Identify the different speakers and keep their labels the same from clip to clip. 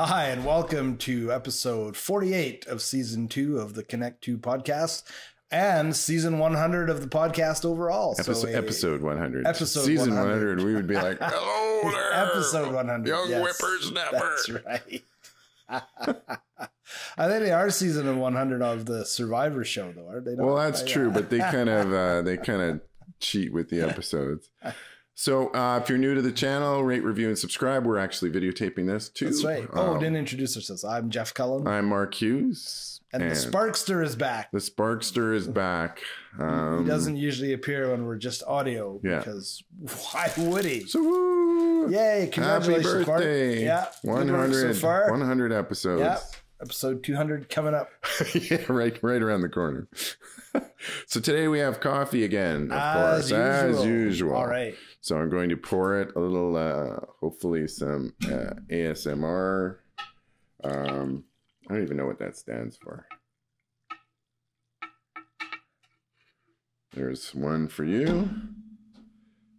Speaker 1: Hi, and welcome to episode 48 of season two of the Connect 2 podcast and season 100 of the podcast overall.
Speaker 2: Episode,
Speaker 1: so a-
Speaker 2: episode 100.
Speaker 1: episode
Speaker 2: Season
Speaker 1: 100.
Speaker 2: 100. we would be like, hello there.
Speaker 1: episode 100.
Speaker 2: Young
Speaker 1: yes.
Speaker 2: whippersnapper.
Speaker 1: That's right. I think they are season 100 of the Survivor show, though, aren't they?
Speaker 2: Well, that's true, but they kind of uh, they kind of cheat with the episodes. So uh, if you're new to the channel, rate, review, and subscribe. We're actually videotaping this too.
Speaker 1: That's right. Oh,
Speaker 2: Um,
Speaker 1: didn't introduce ourselves. I'm Jeff Cullen,
Speaker 2: I'm Mark Hughes,
Speaker 1: and, the Sparkster is back.
Speaker 2: the Sparkster is back. Um,
Speaker 1: he doesn't usually appear when we're just audio
Speaker 2: Yeah.
Speaker 1: because why would he?
Speaker 2: So woo!
Speaker 1: Yay!
Speaker 2: Happy
Speaker 1: Congratulations, Mark.
Speaker 2: birthday!
Speaker 1: Yeah,
Speaker 2: 100,
Speaker 1: so far.
Speaker 2: 100 episodes.
Speaker 1: Yeah, episode 200 coming up.
Speaker 2: yeah, right, right around the corner. so today we have coffee again, of course, as usual.
Speaker 1: All right.
Speaker 2: So I'm going to pour it a little, uh, hopefully some uh, ASMR. Um, I don't even know what that stands for. There's one for you,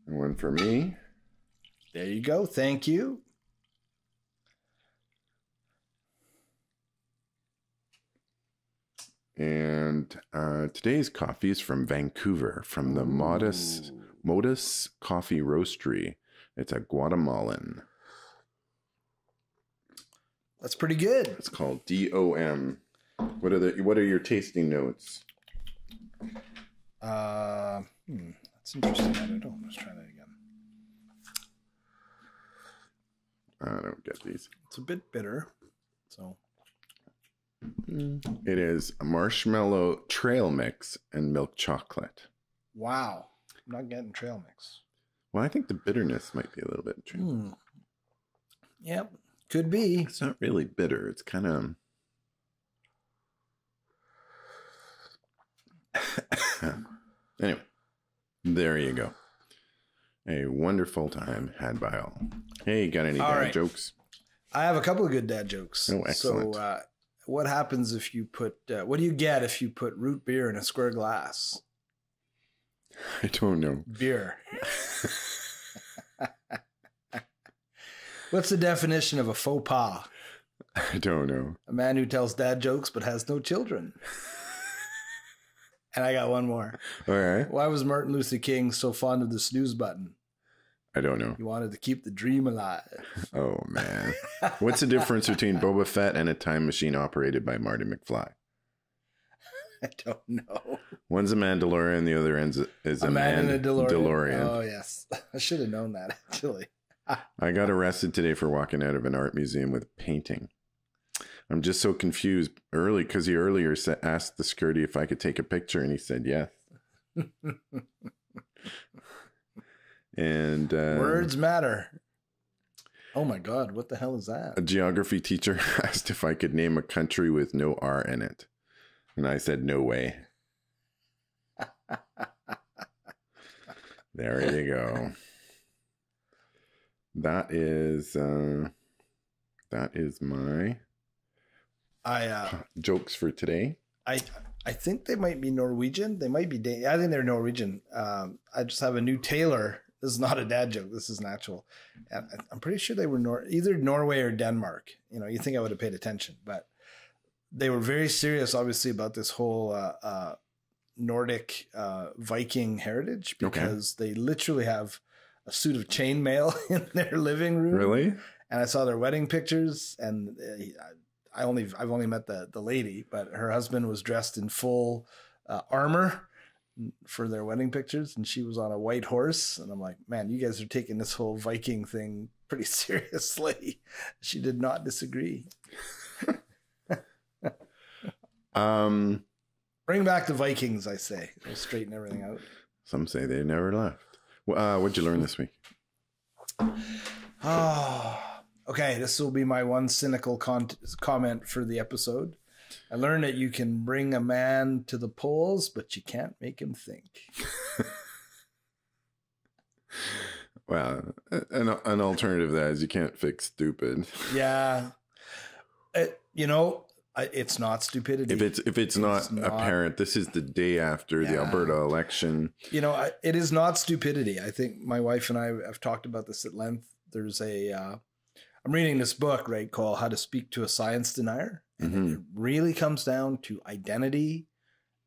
Speaker 2: and one for me.
Speaker 1: There you go. Thank you.
Speaker 2: And uh, today's coffee is from Vancouver, from the Modus
Speaker 1: Ooh.
Speaker 2: Modus Coffee Roastery. It's a Guatemalan.
Speaker 1: That's pretty good.
Speaker 2: It's called DOM. What are the What are your tasting notes?
Speaker 1: Uh, hmm, that's interesting. I don't know. Let's try that again.
Speaker 2: I don't get these.
Speaker 1: It's a bit bitter. So
Speaker 2: It is a marshmallow trail mix and milk chocolate.
Speaker 1: wow, I'm not getting trail mix.
Speaker 2: Well, I think the bitterness might be a little bit.
Speaker 1: Hmm. Yep, could be.
Speaker 2: It's not really bitter. It's kind of. anyway, there you go. A wonderful time had by all. Hey, got any
Speaker 1: All
Speaker 2: dad
Speaker 1: right.
Speaker 2: jokes?
Speaker 1: I have a couple of good dad jokes.
Speaker 2: Oh, excellent.
Speaker 1: So, uh, what happens if you put? Uh, what do you get if you put root beer in a square glass?
Speaker 2: I don't know.
Speaker 1: Beer. What's the definition of a faux pas?
Speaker 2: I don't know.
Speaker 1: A man who tells dad jokes but has no children. and I got one more.
Speaker 2: All right.
Speaker 1: Why was Martin Luther King so fond of the snooze button?
Speaker 2: I don't know.
Speaker 1: He wanted to keep the dream alive.
Speaker 2: Oh, man. What's the difference between Boba Fett and a time machine operated by Marty McFly?
Speaker 1: I don't know.
Speaker 2: One's a Mandalorian, the other ends is a,
Speaker 1: A man in a DeLorean.
Speaker 2: DeLorean.
Speaker 1: Oh yes, I should have known that actually.
Speaker 2: I got arrested today for walking out of an art museum with painting. I'm just so confused early because he earlier asked the security if I could take a picture, and he said yes. and uh,
Speaker 1: Words matter. Oh my god, what the hell is that?
Speaker 2: a geography teacher asked if I could name a country with no R in it, and I said no way. there you go. That is uh, that is my
Speaker 1: I uh,
Speaker 2: jokes for today.
Speaker 1: I I think they might be Norwegian. They might be. Dan- I think they're Norwegian. Um, I just have a new tailor. This is not a dad joke. This is an actual. And I- I'm pretty sure they were Nor- either Norway or Denmark. You know, you think I would have paid attention, but they were very serious, obviously, about this whole uh, uh, Nordic uh, Viking heritage
Speaker 2: Okay.
Speaker 1: because they literally have a suit of chainmail in their living room.
Speaker 2: Really?
Speaker 1: and I saw their wedding pictures, and uh, I only I've only met the the lady, but her husband was dressed in full uh, armor for their wedding pictures, and she was on a white horse, and I'm like, man, you guys are taking this whole Viking thing pretty seriously. She did not disagree.
Speaker 2: Um,
Speaker 1: Bring back the Vikings, I say. We'll straighten everything out.
Speaker 2: some say they never left. Uh, what'd you learn this week?
Speaker 1: Oh, okay. This will be my one cynical con- comment for the episode. I learned that you can bring a man to the polls, but you can't make him think.
Speaker 2: Well, an, an alternative to that is you can't fix stupid.
Speaker 1: Yeah. It, you know, it's not stupidity.
Speaker 2: If it's if it's not
Speaker 1: It's not-
Speaker 2: apparent, this is the day after the Alberta election.
Speaker 1: you know, I, it is not stupidity. I think my wife and I have talked about this at length. There's a uh, I'm reading this book, right, called How to Speak to a Science Denier. And
Speaker 2: Mhm.
Speaker 1: it really comes down to identity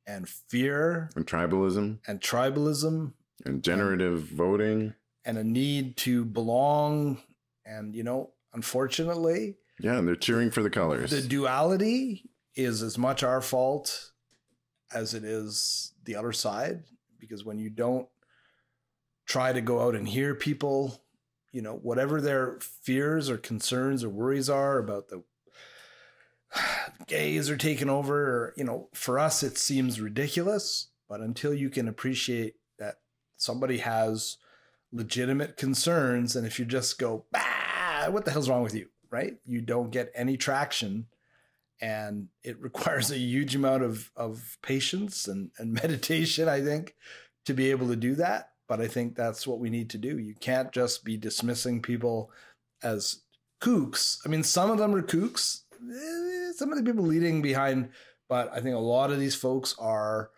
Speaker 1: and fear
Speaker 2: And tribalism
Speaker 1: and tribalism
Speaker 2: and generative voting.
Speaker 1: and a need to belong. And, you know, unfortunately,
Speaker 2: Yeah, and they're cheering for the colors.
Speaker 1: the duality is as much our fault as it is the other side. Because when you don't try to go out and hear people, you know, whatever their fears or concerns or worries are about the gays are taking over, or, you know, for us, it seems ridiculous. But until you can appreciate that somebody has legitimate concerns, and if you just go, bah, what the hell's wrong with you? Right? You don't get any traction. And it requires a huge amount of, of patience and, and meditation, I think, to be able to do that. But I think that's what we need to do. You can't just be dismissing people as kooks. I mean, some of them are kooks. Eh, Some of the people leading behind, but I think a lot of these folks are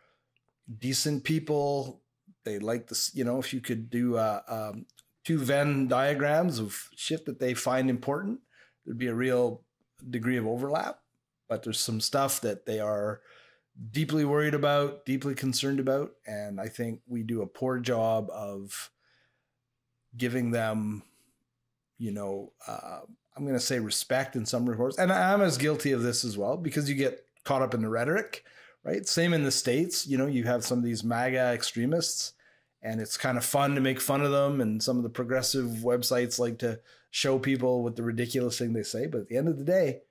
Speaker 1: decent people. They like this, you know, if you could do uh, um, two Venn diagrams of shit that they find important, there'd be a real degree of overlap. But there's some stuff that they are deeply worried about, deeply concerned about. And I think we do a poor job of giving them, you know, uh, I'm going to say respect in some reports. And I'm as guilty of this as well because you get caught up in the rhetoric, right? Same in the States. You know, you have some of these MAGA extremists and it's kind of fun to make fun of them. And some of the progressive websites like to show people what the ridiculous thing they say. But at the end of the day,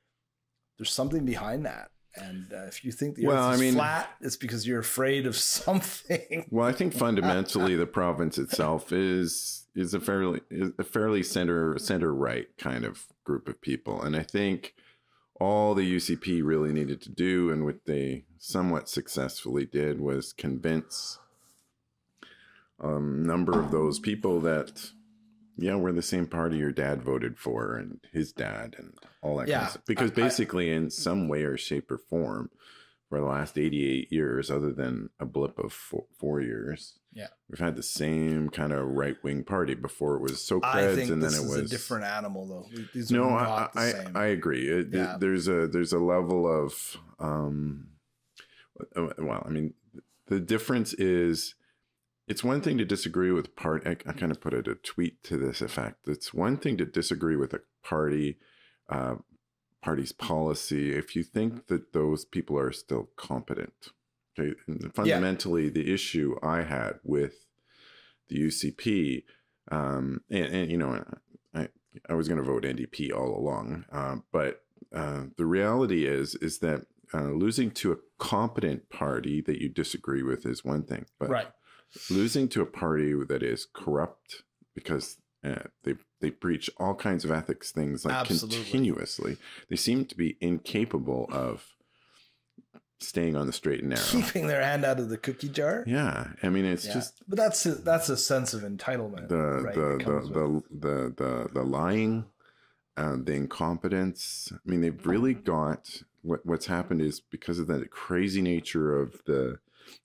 Speaker 1: there's something behind that. And uh, if you think the
Speaker 2: Well,
Speaker 1: earth
Speaker 2: I
Speaker 1: is
Speaker 2: mean-
Speaker 1: flat, it's because you're afraid of something.
Speaker 2: Well, I think fundamentally the province itself is is a fairly is a fairly center center right kind of group of people, and I think all the UCP really needed to do, and what they somewhat successfully did, was convince a number of those people that yeah, we're the same party your dad voted for, and his dad, and all that. kind
Speaker 1: Yeah,
Speaker 2: of stuff. Because
Speaker 1: I- I-
Speaker 2: basically, in some way or shape or form, for the last 88 years, other than a blip of four, four years.
Speaker 1: Yeah.
Speaker 2: We've had the same kind of right wing party before it was
Speaker 1: I
Speaker 2: Socreds
Speaker 1: think
Speaker 2: and then it
Speaker 1: is
Speaker 2: was
Speaker 1: a different animal, though. These are
Speaker 2: No, I, I. I agree. It, it-
Speaker 1: Yeah.
Speaker 2: there's a there's a level of um uh, well, I mean the difference is it's one thing to disagree with part I, I kind of put it a tweet to this effect. It's one thing to disagree with a party uh party's policy if you think that those people are still competent. Okay. And fundamentally the issue I had with the UCP um and, and you know I I was going to vote NDP all along, uh, but uh, the reality is is that uh, losing to a competent party that you disagree with is one thing, but
Speaker 1: right.
Speaker 2: Losing to a party that is corrupt because uh, they they preach all kinds of ethics things like
Speaker 1: Absolutely.
Speaker 2: continuously. They seem to be incapable of staying on the straight and narrow.
Speaker 1: Keeping their hand out of the cookie jar.
Speaker 2: Yeah, I mean it's
Speaker 1: Yeah.
Speaker 2: just
Speaker 1: but that's a, that's a sense of entitlement.
Speaker 2: the
Speaker 1: right,
Speaker 2: the, the, the the the the lying, uh, the incompetence. I mean, they've really got what what's happened is because of the crazy nature of the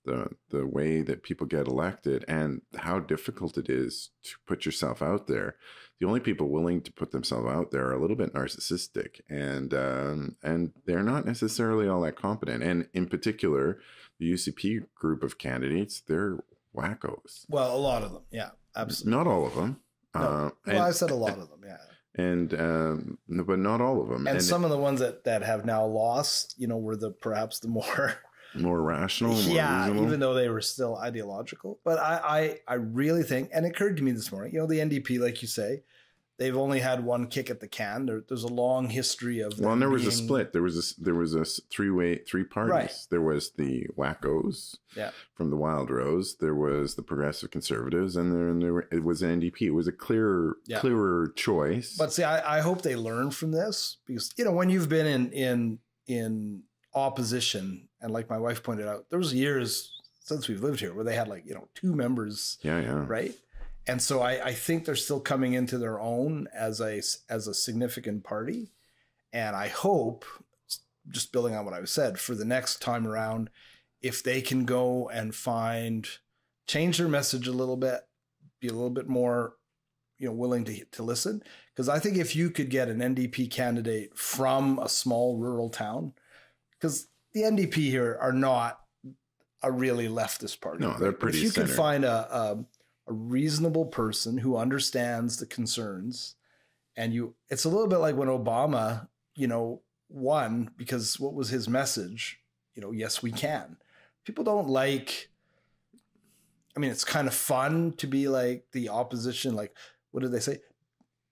Speaker 2: the the way that people get elected and how difficult it is to put yourself out there. The only people willing to put themselves out there are a little bit narcissistic, and um, and they're not necessarily all that competent. And in particular, the UCP group of candidates, they're wackos.
Speaker 1: well, a lot of them. Yeah, absolutely.
Speaker 2: Not all of them.
Speaker 1: No.
Speaker 2: Uh,
Speaker 1: well, I said a lot of them. Yeah.
Speaker 2: and um, but not all of them.
Speaker 1: And, some of the ones that that have now lost, you know, were the perhaps the more
Speaker 2: more rational. More
Speaker 1: yeah,
Speaker 2: reasonable.
Speaker 1: even though they were still ideological. But I, I I really think, and it occurred to me this morning, you know, the NDP, like you say, they've only had one kick at the can. There, there's a long history of
Speaker 2: well, and there was a split. There was a there was a three way three parties.
Speaker 1: Right.
Speaker 2: There was the wackos
Speaker 1: Yeah.
Speaker 2: from the Wildrose. There was the Progressive Conservatives, and then there were, it was an NDP. It was a clearer
Speaker 1: Yeah.
Speaker 2: clearer choice.
Speaker 1: But see, I, I hope they learn from this because you know when you've been in in in opposition, and like my wife pointed out, there was years since we've lived here where they had like you know two members
Speaker 2: yeah, yeah.
Speaker 1: right? And so I, I think they're still coming into their own as a as a significant party, and I hope, just building on what I said, for the next time around, if they can go and find change their message a little bit, be a little bit more, you know willing to to listen because I think if you could get an NDP candidate from a small rural town, because the NDP here are not a really leftist party.
Speaker 2: No, they're pretty
Speaker 1: If you
Speaker 2: center.
Speaker 1: find a, a a reasonable person who understands the concerns, and you, it's a little bit like when Obama, you know, won because what was his message? You know, yes, we can. People don't like. I mean, it's kind of fun to be like the opposition. Like, what did they say?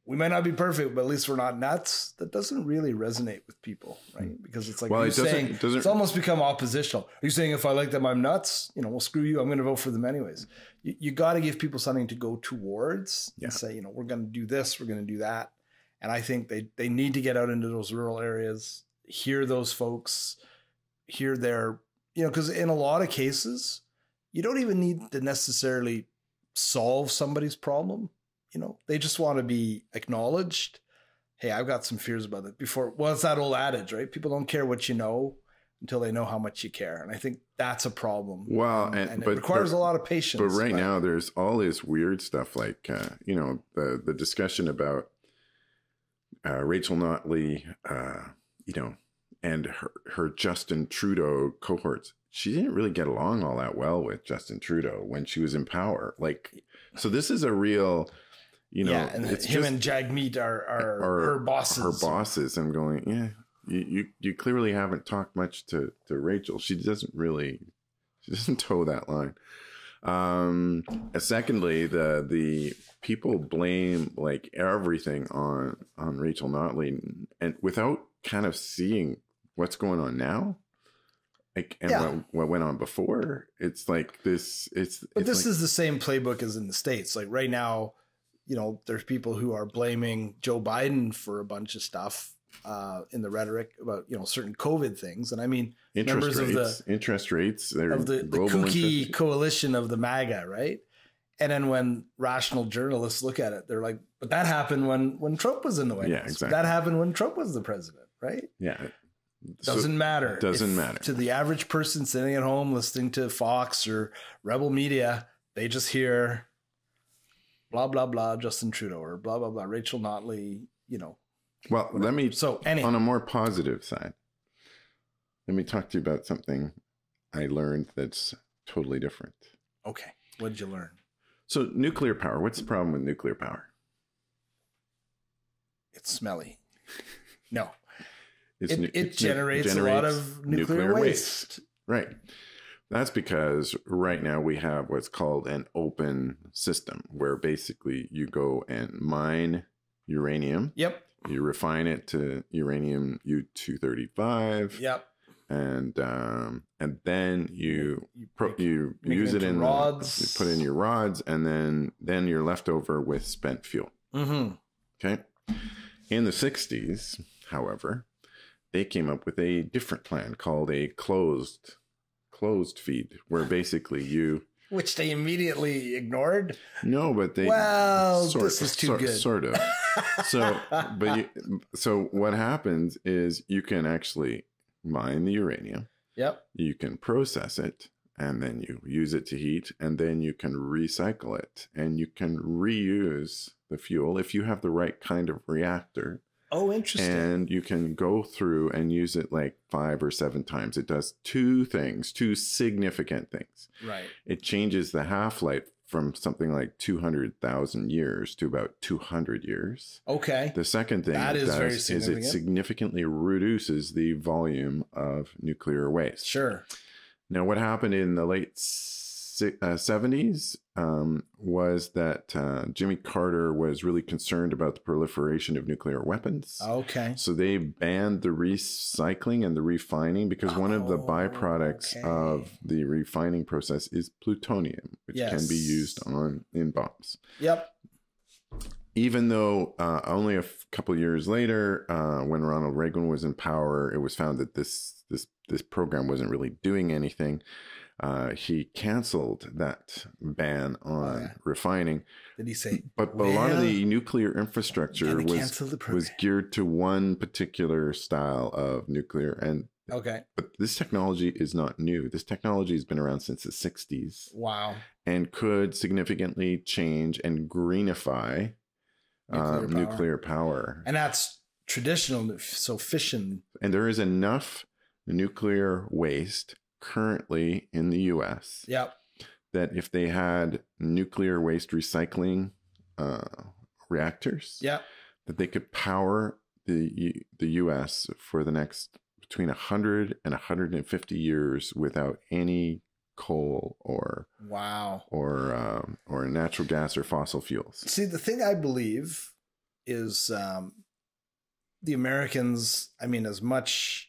Speaker 1: We might not be perfect, but at least we're not nuts. That doesn't really resonate with people, right? Because it's like
Speaker 2: Well,
Speaker 1: you're
Speaker 2: it
Speaker 1: saying
Speaker 2: it
Speaker 1: it's almost become oppositional. Are you saying if I like them, I'm nuts? You know, well, screw you. I'm going to vote for them anyways. You, you got to give people something to go towards
Speaker 2: Yeah.
Speaker 1: and say, you know, we're going to do this, we're going to do that. And I think they they need to get out into those rural areas, hear those folks, hear their, you know, because in a lot of cases, you don't even need to necessarily solve somebody's problem. You know, they just want to be acknowledged. Hey, I've got some fears about it. Before, well, it's that old adage, right? People don't care what you know until they know how much you care, and I think that's a problem.
Speaker 2: Well, and-
Speaker 1: and
Speaker 2: but-
Speaker 1: it requires
Speaker 2: but-
Speaker 1: a lot of patience.
Speaker 2: But right now, there's all this weird stuff like, uh, you know, the the discussion about uh, Rachel Notley, uh, you know, and her, her Justin Trudeau cohorts. She didn't really get along all that well with Justin Trudeau when she was in power. Like, so this is a real, you know,
Speaker 1: yeah, and
Speaker 2: it's
Speaker 1: him
Speaker 2: just
Speaker 1: and Jagmeet are, are,
Speaker 2: are
Speaker 1: her bosses.
Speaker 2: her bosses. I'm going, yeah, you, you you clearly haven't talked much to to Rachel. She doesn't really, she doesn't toe that line. Um, secondly, the the people blame like everything on on Rachel Notley, and without kind of seeing what's going on now. Like and
Speaker 1: Yeah.
Speaker 2: what, what went on before, it's like this. It's
Speaker 1: But
Speaker 2: it's
Speaker 1: this
Speaker 2: like-
Speaker 1: is the same playbook as in the states. Like right now, you know, there's people who are blaming Joe Biden for a bunch of stuff uh, in the rhetoric about you know certain COVID things, and I mean
Speaker 2: interest
Speaker 1: members of the-
Speaker 2: interest rates.
Speaker 1: Of the, the kooky
Speaker 2: interest-
Speaker 1: coalition of the MAGA, right? And then when rational journalists look at it, they're like, "But that happened when when Trump was in the White
Speaker 2: Yeah,
Speaker 1: House.
Speaker 2: exactly.
Speaker 1: That happened when Trump was the president, right?
Speaker 2: Yeah. So-
Speaker 1: Doesn't matter.
Speaker 2: doesn't
Speaker 1: If
Speaker 2: matter.
Speaker 1: to the average person sitting at home listening to Fox or Rebel Media. They just hear blah blah blah Justin Trudeau or blah blah blah Rachel Notley. You know.
Speaker 2: well, let me
Speaker 1: So anyhow,
Speaker 2: on a more positive side. Let me talk to you about something I learned that's totally different.
Speaker 1: okay. What did you learn?
Speaker 2: So, nuclear power. What's the problem with nuclear power?
Speaker 1: It's smelly. No,
Speaker 2: It's
Speaker 1: it,
Speaker 2: nu-
Speaker 1: it
Speaker 2: it's nu-
Speaker 1: generates, a lot of nuclear, waste.
Speaker 2: Right. That's because right now we have what's called an open system where basically you go and mine uranium,
Speaker 1: Yep.
Speaker 2: you refine it to uranium U235,
Speaker 1: Yep.
Speaker 2: and um, and then you
Speaker 1: You
Speaker 2: pro-
Speaker 1: make-
Speaker 2: you
Speaker 1: make
Speaker 2: use it in
Speaker 1: rods.
Speaker 2: The, you put in your rods, and then then you're left over with spent fuel.
Speaker 1: Mm-hmm.
Speaker 2: Okay. In the 60s, however, they came up with a different plan called a closed closed feed, where basically you
Speaker 1: Which they immediately ignored.
Speaker 2: no, but they
Speaker 1: Well, this is too
Speaker 2: sort,
Speaker 1: good.
Speaker 2: Sort of. So, but you, so what happens is you can actually mine the uranium,
Speaker 1: Yep.
Speaker 2: you can process it, and then you use it to heat, and then you can recycle it, and you can reuse the fuel if you have the right kind of reactor
Speaker 1: Oh, interesting.
Speaker 2: and you can go through and use it like five or seven times. It does two things, two significant things.
Speaker 1: right.
Speaker 2: It changes the half life from something like 200,000 years to about 200 years.
Speaker 1: Okay.
Speaker 2: The second thing
Speaker 1: That
Speaker 2: it
Speaker 1: is
Speaker 2: does is it significantly reduces the volume of nuclear waste.
Speaker 1: Sure.
Speaker 2: Now, what happened in the late uh, 70s um, was that uh, Jimmy Carter was really concerned about the proliferation of nuclear weapons.
Speaker 1: Okay.
Speaker 2: So they banned the recycling and the refining because one of the
Speaker 1: Oh,
Speaker 2: byproducts
Speaker 1: okay.
Speaker 2: of the refining process is plutonium, which can be used on in bombs.
Speaker 1: Yep.
Speaker 2: Even though uh, only a couple years later, uh, when Ronald Reagan was in power, it was found that this this this program wasn't really doing anything. Uh, he canceled that ban on
Speaker 1: yeah.
Speaker 2: refining,
Speaker 1: Did he say?
Speaker 2: but a lot of the nuclear infrastructure was was geared to one particular style of nuclear and
Speaker 1: Okay.
Speaker 2: but this technology is not new this technology has been around since the 60s
Speaker 1: Wow.
Speaker 2: and could significantly change and greenify nuclear, power.
Speaker 1: power.
Speaker 2: nuclear power.
Speaker 1: and that's traditional. So fission,
Speaker 2: And there is enough nuclear waste currently in the US
Speaker 1: yep,
Speaker 2: that if they had nuclear waste recycling uh, reactors,
Speaker 1: yep.
Speaker 2: that they could power the the US for the next between 100 and 150 years without any coal or
Speaker 1: Wow.
Speaker 2: or um, or natural gas or fossil fuels.
Speaker 1: See, the thing I believe is um, the Americans. I mean, as much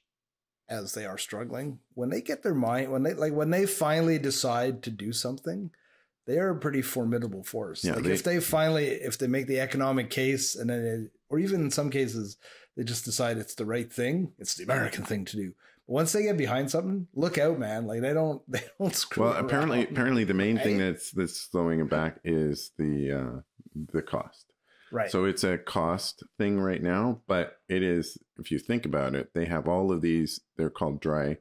Speaker 1: as they are struggling, when they get their mind, when they like, when they finally decide to do something, they are a pretty formidable force.
Speaker 2: Yeah,
Speaker 1: like
Speaker 2: they-
Speaker 1: if they finally, if they make the economic case, and then, it, or even in some cases, they just decide it's the right thing. It's the American thing to do. But once they get behind something, look out, man! Like they don't, they don't screw.
Speaker 2: Well, apparently,
Speaker 1: around.
Speaker 2: apparently, the main thing that's that's slowing it back is the uh, the cost.
Speaker 1: Right?
Speaker 2: So it's a cost thing right now, but it is if you think about it, they have all of these. They're called dry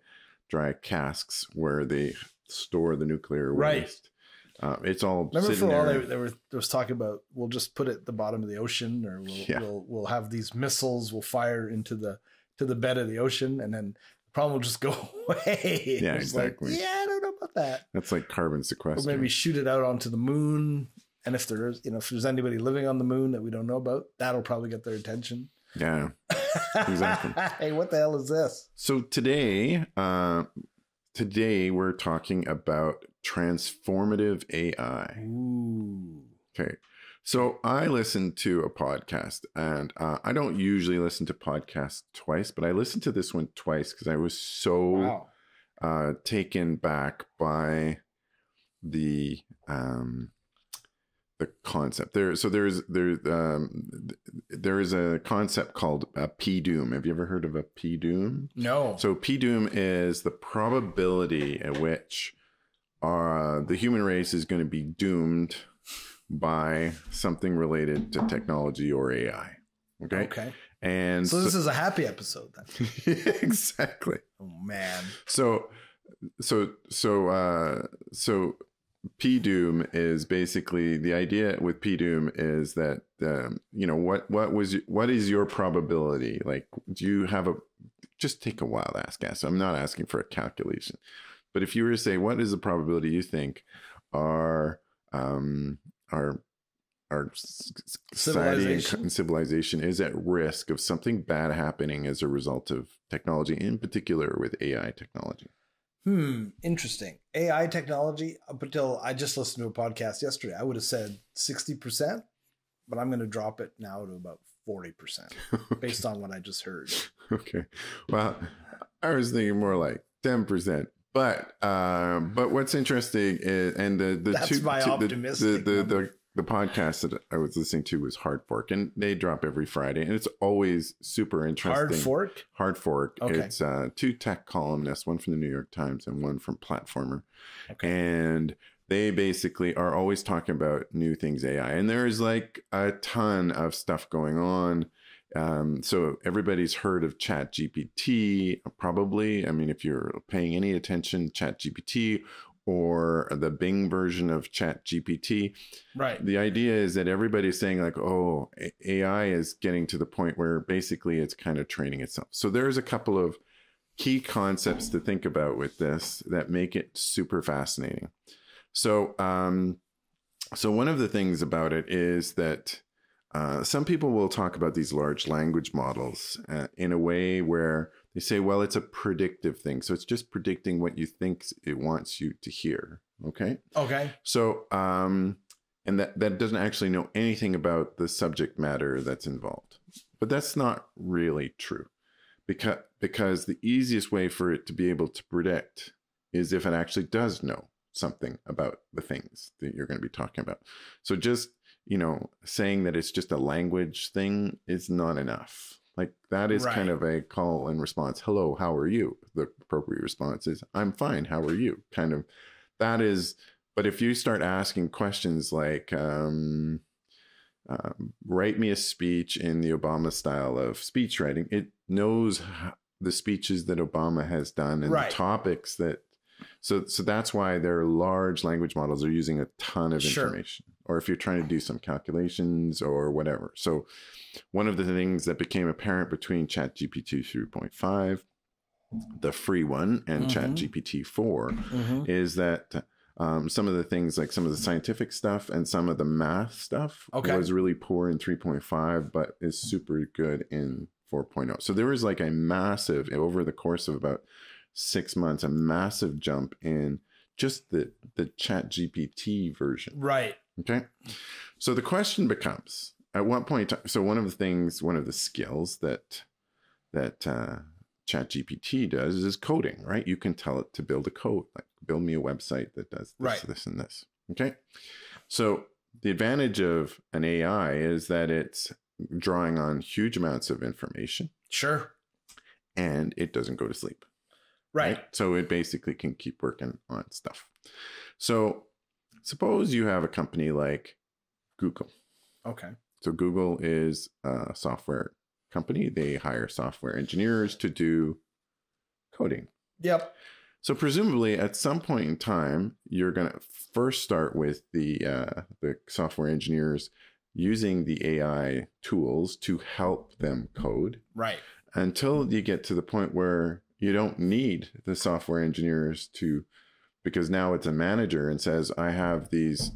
Speaker 2: dry casks where they store the nuclear
Speaker 1: Right.
Speaker 2: waste. Uh, it's all
Speaker 1: Remember for a while
Speaker 2: there.
Speaker 1: they, they were there was talking about we'll just put it at the bottom of the ocean or we'll
Speaker 2: Yeah.
Speaker 1: we'll we'll have these missiles we'll fire into the to the bed of the ocean and then the problem will just go away.
Speaker 2: Yeah,
Speaker 1: It's like,
Speaker 2: exactly.
Speaker 1: yeah, I don't know about that.
Speaker 2: That's like carbon
Speaker 1: Or
Speaker 2: sequestration.
Speaker 1: maybe shoot it out onto the moon. And if there is, you know, if there's anybody living on the moon that we don't know about, that'll probably get their attention.
Speaker 2: yeah. Exactly.
Speaker 1: hey, what the hell is this?
Speaker 2: So today, uh, today we're talking about transformative AI.
Speaker 1: Ooh.
Speaker 2: Okay. So I listened to a podcast and uh, I don't usually listen to podcasts twice, but I listened to this one twice because I was so
Speaker 1: Wow.
Speaker 2: uh, taken back by the um, the concept there. So there's there's um, there is a concept called a P doom. Have you ever heard of a P doom?
Speaker 1: No.
Speaker 2: So P doom is the probability at which uh, the human race is going to be doomed by something related to technology or AI. Okay.
Speaker 1: okay.
Speaker 2: And
Speaker 1: So this is a happy episode then.
Speaker 2: exactly.
Speaker 1: Oh man.
Speaker 2: So, so, so, uh, so P doom is basically the idea with P doom is that, um, you know, what, what was, what is your probability? Like, do you have a, just take a wild ass guess. I'm not asking for a calculation, but if you were to say, what is the probability you think our, um, our, our society and
Speaker 1: civilization
Speaker 2: is at risk of something bad happening as a result of technology, in particular with AI technology.
Speaker 1: Hmm, interesting. AI technology, up until I just listened to a podcast yesterday, I would have said 60%, but I'm going to drop it now to about 40% based on what I just heard.
Speaker 2: okay. Well, I was thinking more like 10%. But uh, but what's interesting is and the the
Speaker 1: That's
Speaker 2: two,
Speaker 1: my
Speaker 2: two- the-
Speaker 1: optimistic
Speaker 2: the, the,
Speaker 1: number.
Speaker 2: the the podcast that I was listening to was Hard Fork and they drop every Friday and it's always super interesting.
Speaker 1: Hard fork?
Speaker 2: Hard Fork.
Speaker 1: Okay.
Speaker 2: It's uh, two tech columnists, one from the New York Times and one from Platformer.
Speaker 1: Okay.
Speaker 2: And they basically are always talking about new things AI. And there is like a ton of stuff going on. Um, so everybody's heard of Chat GPT, probably. I mean, if you're paying any attention, Chat GPT or the Bing version of Chat GPT,
Speaker 1: Right.
Speaker 2: the idea is that everybody's saying like oh ai is getting to the point where basically it's kind of training itself so there's a couple of key concepts to think about with this that make it super fascinating so um so one of the things about it is that uh, some people will talk about these large language models uh, in a way where they say well it's a predictive thing so it's just predicting what you think it wants you to hear okay
Speaker 1: Okay.
Speaker 2: so, um, and that, that doesn't actually know anything about the subject matter that's involved. But that's not really true because, because the easiest way for it to be able to predict is if it actually does know something about the things that you're going to be talking about. So just, you know, saying that it's just a language thing is not enough. Like that is kind of a call and response. Hello, how are you? The appropriate response is, I'm fine. How are you? Kind of that is but if you start asking questions like um, um, write me a speech in the obama style of speech writing it knows the speeches that obama has done and
Speaker 1: Right.
Speaker 2: the topics that So so that's why their large language models are using a ton of
Speaker 1: Sure.
Speaker 2: information. Or if you're trying to do some calculations or whatever. So one of the things that became apparent between ChatGPT 3.5, the free one, and
Speaker 1: Mhm.
Speaker 2: ChatGPT 4
Speaker 1: Mhm.
Speaker 2: is that um, some of the things like some of the scientific stuff and some of the math stuff
Speaker 1: Okay.
Speaker 2: was really poor in 3.5 but is super good in 4.0 so there was like a massive over the course of about six months a massive jump in just the the chat gpt version
Speaker 1: Right.
Speaker 2: Okay so the question becomes at what point so one of the things one of the skills that that uh ChatGPT does is coding, right? You can tell it to build a code, like build me a website that does this,
Speaker 1: Right.
Speaker 2: this, and this. Okay. So the advantage of an AI is that it's drawing on huge amounts of information
Speaker 1: Sure.
Speaker 2: and it doesn't go to sleep.
Speaker 1: Right.
Speaker 2: So it basically can keep working on stuff. So suppose you have a company like Google.
Speaker 1: Okay.
Speaker 2: So Google is a software company. They hire software engineers to do coding.
Speaker 1: Yep.
Speaker 2: So presumably, at some point in time, you're going to first start with the uh, the software engineers using the AI tools to help them code
Speaker 1: Right.
Speaker 2: until you get to the point where you don't need the software engineers to because now it's a manager and says i have these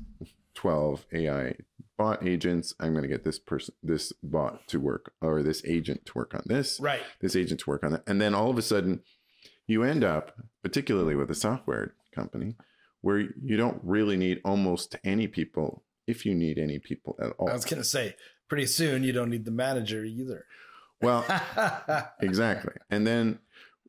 Speaker 2: 12 ai bot agents i'm going to get this person this bot to work or this agent to work on this
Speaker 1: Right.
Speaker 2: this agent to work on that and then all of a sudden you end up particularly with a software company where you don't really need almost any people if you need any people at all
Speaker 1: I was gonna say, pretty soon you don't need the manager either.
Speaker 2: well exactly. And then,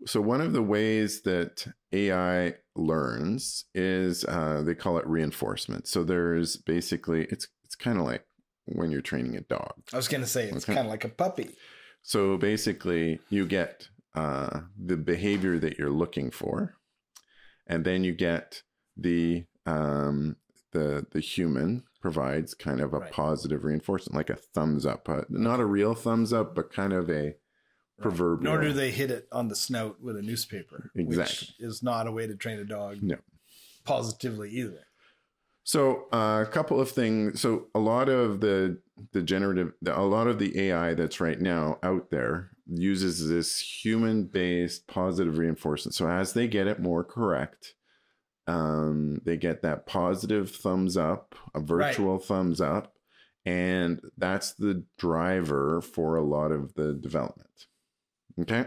Speaker 2: so one of the ways that AI learns is uh, they call it reinforcement. So there's basically it's it's kind of like when you're training a dog.
Speaker 1: I was gonna say it's
Speaker 2: Okay.
Speaker 1: kind of like a puppy.
Speaker 2: So basically, you get uh, the behavior that you're looking for, and then you get the um, the the human provides kind of a
Speaker 1: Right.
Speaker 2: positive reinforcement, like a thumbs up, uh, not a real thumbs up, but kind of a proverbial.
Speaker 1: Nor do they hit it on the snout with a newspaper,
Speaker 2: Exactly.
Speaker 1: which is not a way to train a dog.
Speaker 2: No.
Speaker 1: positively either.
Speaker 2: So uh, a couple of things. So a lot of the the generative, the, a lot of the AI that's right now out there uses this human based positive reinforcement. So as they get it more correct, um, they get that positive thumbs up, a virtual thumbs up, and that's the driver for a lot of the development. Okay.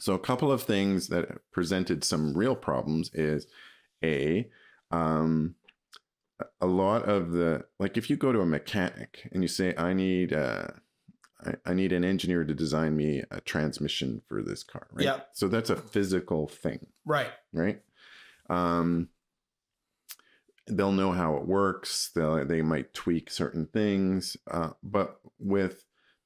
Speaker 2: So a couple of things that presented some real problems is a um, a lot of the like if you go to a mechanic and you say i need uh I, I need an engineer to design me a transmission for this car right
Speaker 1: Yep.
Speaker 2: so that's a physical thing
Speaker 1: Right.
Speaker 2: right um they'll know how it works they'll they might tweak certain things uh, but with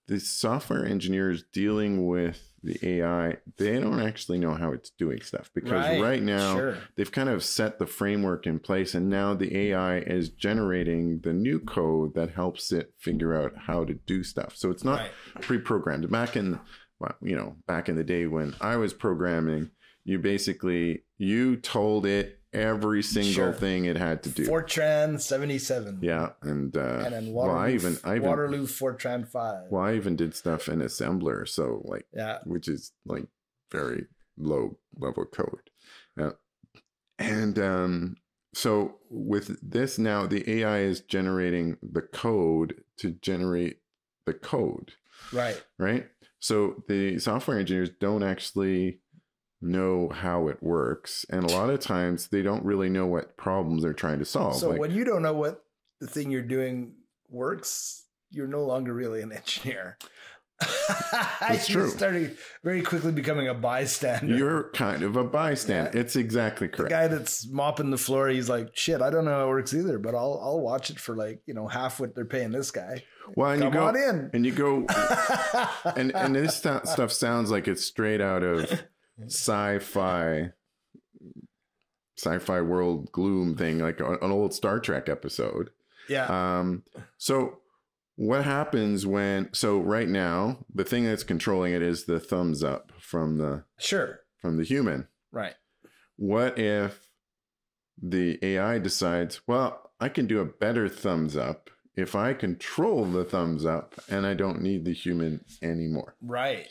Speaker 2: the software engineers dealing with the ai they don't actually know how it's doing stuff because right, now
Speaker 1: sure.
Speaker 2: they've kind of set the framework in place and now the ai is generating the new code that helps it figure out how to do stuff so it's not
Speaker 1: Right.
Speaker 2: pre-programmed back in you know back in the day when i was programming you basically you told it every single
Speaker 1: Sure.
Speaker 2: thing it had to do
Speaker 1: Fortran seventy seven.
Speaker 2: yeah and uh
Speaker 1: And then
Speaker 2: well
Speaker 1: Waterloo,
Speaker 2: i even i even
Speaker 1: Waterloo Fortran five.
Speaker 2: well i even did stuff in assembler so like
Speaker 1: Yeah.
Speaker 2: which is like very low level code. Yeah. And um, so with this now, the AI is generating the code to generate the code,
Speaker 1: Right.
Speaker 2: right? So the software engineers don't actually know how it works. And a lot of times they don't really know what problems they're trying to solve.
Speaker 1: So
Speaker 2: Like-
Speaker 1: when you don't know what the thing you're doing works, you're no longer really an engineer.
Speaker 2: That's
Speaker 1: you're
Speaker 2: true.
Speaker 1: starting very quickly becoming a bystander.
Speaker 2: you're kind of a bystander.
Speaker 1: Yeah.
Speaker 2: It's exactly
Speaker 1: the
Speaker 2: correct.
Speaker 1: guy that's mopping the floor. He's like, "Shit, I don't know how it works either, but I'll I'll watch it for like you know half what they're paying this guy.
Speaker 2: well, and
Speaker 1: Come
Speaker 2: you go
Speaker 1: in."
Speaker 2: and you go and and this stu- stuff sounds like it's straight out of sci-fi sci-fi world gloom thing like an an old star trek episode.
Speaker 1: Yeah,
Speaker 2: um so what happens when so right now the thing that's controlling it is the thumbs up from the
Speaker 1: sure,
Speaker 2: from the human.
Speaker 1: Right,
Speaker 2: what if the AI decides, well, I can do a better thumbs up if I control the thumbs up and I don't need the human anymore.
Speaker 1: Right.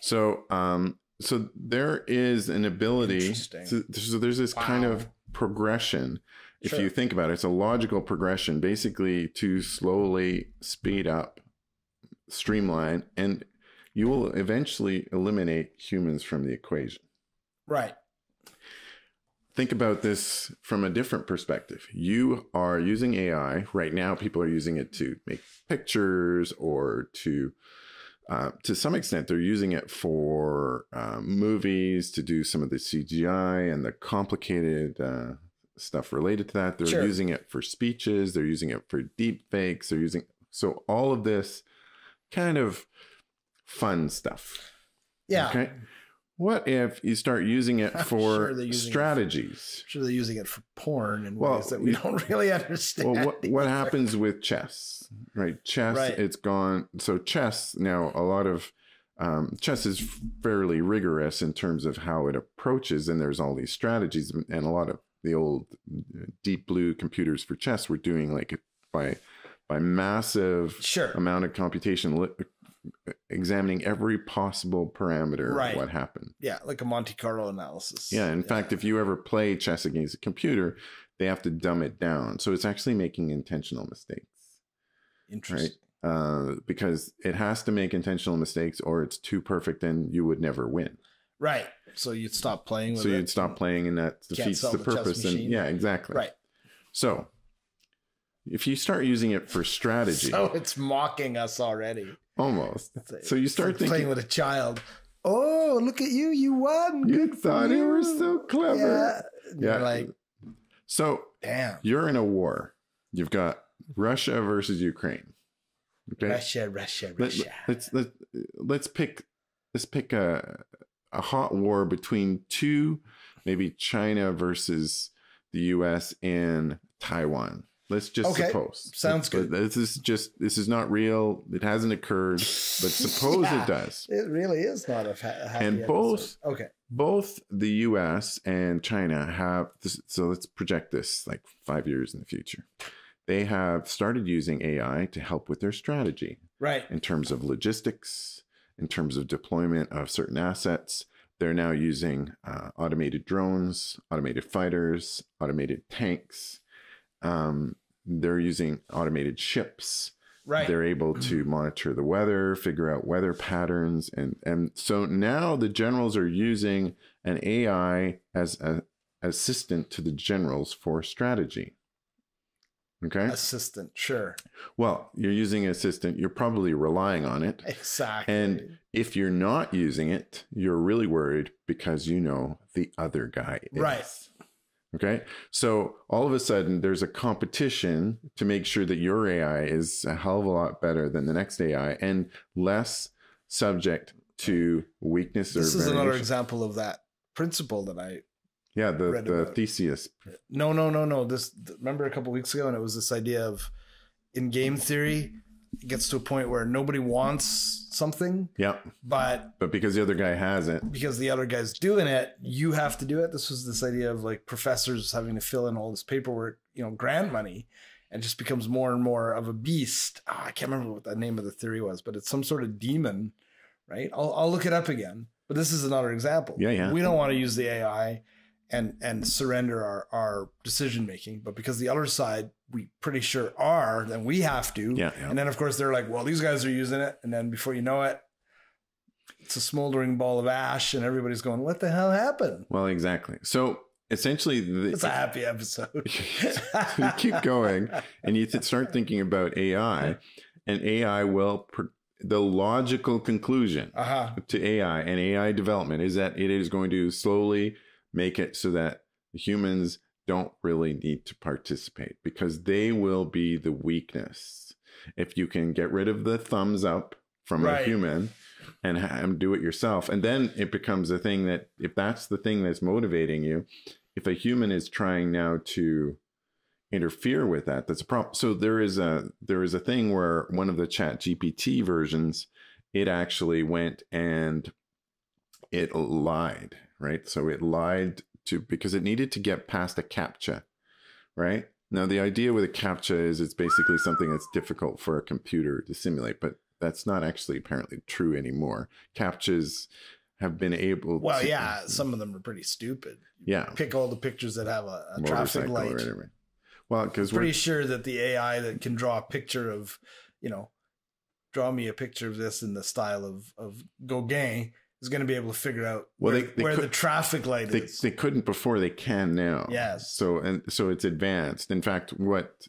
Speaker 2: So, um, so there is an ability. To, so there's this kind of progression. If
Speaker 1: Sure.
Speaker 2: you think about it, it's a logical progression, basically to slowly speed up, streamline, and you will eventually eliminate humans from the equation.
Speaker 1: Right.
Speaker 2: think about this from a different perspective. You are using AI right now. People are using it to make pictures or to, uh, to some extent, they're using it for um, movies to do some of the CGI and the complicated uh, stuff related to that. They're
Speaker 1: Sure.
Speaker 2: using it for speeches. They're using it for deep fakes. They're using so all of this kind of fun stuff.
Speaker 1: Yeah.
Speaker 2: Okay. What if you start using it for
Speaker 1: sure they're it for-
Speaker 2: strategies?
Speaker 1: Sure, they're using it for porn in
Speaker 2: Well,
Speaker 1: ways that we don't really understand.
Speaker 2: Well, what, what happens with chess, right? Chess,
Speaker 1: Right.
Speaker 2: it's gone. So chess now, a lot of um, chess is fairly rigorous in terms of how it approaches, and there's all these strategies, and a lot of the old deep blue computers for chess were doing like by by massive
Speaker 1: Sure.
Speaker 2: amount of computation, examining every possible parameter
Speaker 1: Right.
Speaker 2: of what happened.
Speaker 1: Yeah, like a Monte Carlo analysis.
Speaker 2: Yeah, in fact, if you ever play chess against a computer, they have to dumb it down. So it's actually making intentional mistakes,
Speaker 1: interesting.
Speaker 2: uh, because it has to make intentional mistakes, or it's too perfect, and you would never win.
Speaker 1: Right. So you'd stop playing with
Speaker 2: So you'd stop playing, and that defeats the
Speaker 1: the
Speaker 2: purpose. And yeah, exactly.
Speaker 1: Right.
Speaker 2: So if you start using it for strategy,
Speaker 1: So it's mocking us already.
Speaker 2: Almost.
Speaker 1: It's-
Speaker 2: So you start
Speaker 1: like
Speaker 2: thinking,
Speaker 1: playing with a child. Oh, look at you! You won.
Speaker 2: you
Speaker 1: Good
Speaker 2: thought you were so clever.
Speaker 1: Yeah. You're
Speaker 2: Yeah.
Speaker 1: like,
Speaker 2: So
Speaker 1: damn.
Speaker 2: you're in a war. You've got Russia versus Ukraine. Okay.
Speaker 1: Russia, Russia,
Speaker 2: Let,
Speaker 1: Russia.
Speaker 2: let's let, let's pick let's pick a a hot war between two, maybe China versus the U.S. and Taiwan. Let's just
Speaker 1: Okay.
Speaker 2: suppose.
Speaker 1: Sounds good.
Speaker 2: This is just this is not real. It hasn't occurred, but suppose
Speaker 1: Yeah.
Speaker 2: it does.
Speaker 1: It really is not a, ha- a happy
Speaker 2: And
Speaker 1: episode.
Speaker 2: both-
Speaker 1: Okay.
Speaker 2: Both the U.S. and China have this. So let's project this like five years in the future. They have started using AI to help with their strategy
Speaker 1: Right.
Speaker 2: in terms of logistics, in terms of deployment of certain assets. They're now using uh, automated drones, automated fighters, automated tanks. Um, they're using automated ships.
Speaker 1: Right.
Speaker 2: They're able to monitor the weather, figure out weather patterns, and and so now the generals are using an AI as an assistant to the generals for strategy. Okay.
Speaker 1: Assistant. Sure.
Speaker 2: Well, you're using an assistant. You're probably relying on it.
Speaker 1: Exactly.
Speaker 2: And if you're not using it, you're really worried because you know the other guy is.
Speaker 1: Right.
Speaker 2: Okay. So all of a sudden, there's a competition to make sure that your AI is a hell of a lot better than the next AI and less subject to weakness or
Speaker 1: this is another example of that principle that I
Speaker 2: Yeah, the, the
Speaker 1: about.
Speaker 2: Theseus.
Speaker 1: no no no no this remember a couple weeks ago and it was this idea of in game theory it gets to a point where nobody wants something
Speaker 2: Yeah.
Speaker 1: but
Speaker 2: But because the other guy has it,
Speaker 1: because the other guy's doing it you have to do it. This was this idea of like professors having to fill in all this paperwork you know grant money and just becomes more and more of a beast. Ah, i can't remember what the name of the theory was but it's some sort of demon right? I'll, I'll look it up again but this is another example.
Speaker 2: Yeah, yeah.
Speaker 1: we don't want to use the ai and and surrender our our decision making but because the other side we pretty sure are then we have to.
Speaker 2: Yeah, yeah.
Speaker 1: and then of course they're like well these guys are using it. And then before you know it it's a smoldering ball of ash and everybody's going what the hell happened?
Speaker 2: Well, exactly. So essentially, the,
Speaker 1: it's a happy episode.
Speaker 2: You keep going and you start thinking about AI, and AI will, pr- the logical conclusion
Speaker 1: uh-huh.
Speaker 2: to AI and AI development is that it is going to slowly make it so that humans don't really need to participate because they will be the weakness. If you can get rid of the thumbs up from
Speaker 1: Right.
Speaker 2: a human and, ha- and do it yourself, and then it becomes a thing that if that's the thing that's motivating you, if a human is trying now to interfere with that that's a problem so there is a there is a thing where one of the chat gpt versions it actually went and it lied right so it lied to because it needed to get past a captcha, right? Now the idea with a captcha is it's basically something that's difficult for a computer to simulate, but that's not actually apparently true anymore. Captchas have been able.
Speaker 1: Well,
Speaker 2: to,
Speaker 1: yeah, some of them are pretty stupid.
Speaker 2: yeah,
Speaker 1: Pick all the pictures that have a, a traffic
Speaker 2: motorcycle or
Speaker 1: light.
Speaker 2: Well, because we're
Speaker 1: Pretty sure that the AI that can draw a picture of, you know, draw me a picture of this in the style of of Gauguin is going to be able to figure out
Speaker 2: Well,
Speaker 1: where,
Speaker 2: they- they
Speaker 1: where the traffic light
Speaker 2: they,
Speaker 1: is.
Speaker 2: they couldn't before they can now
Speaker 1: Yes.
Speaker 2: so and so it's advanced in fact what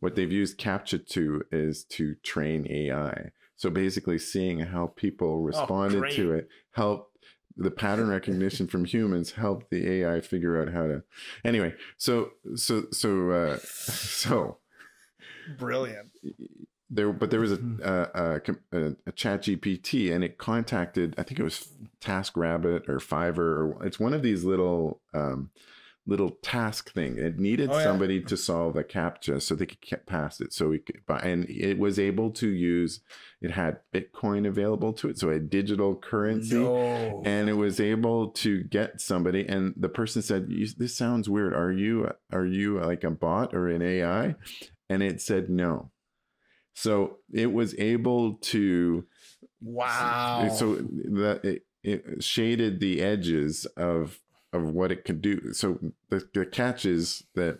Speaker 2: what they've used captcha to is to train ai so basically seeing how people responded
Speaker 1: Oh,
Speaker 2: to it helped the pattern recognition from humans helped the ai figure out how to anyway so so so uh so
Speaker 1: Brilliant.
Speaker 2: There but there was a
Speaker 1: Mhm.
Speaker 2: a, a, a, chat gpt and it contacted i think it was Task Rabbit or fiverr or it's one of these little um little task thing it needed
Speaker 1: Oh, yeah.
Speaker 2: somebody to solve a captcha so they could get past it so we could buy and it was able to use it had bitcoin available to it so a digital currency
Speaker 1: No.
Speaker 2: and it was able to get somebody and the person said "You- this sounds weird are you are you like a bot or an ai and it said no so it was able to
Speaker 1: wow.
Speaker 2: so that it, it shaded the edges of of what it could do so the, the catch is that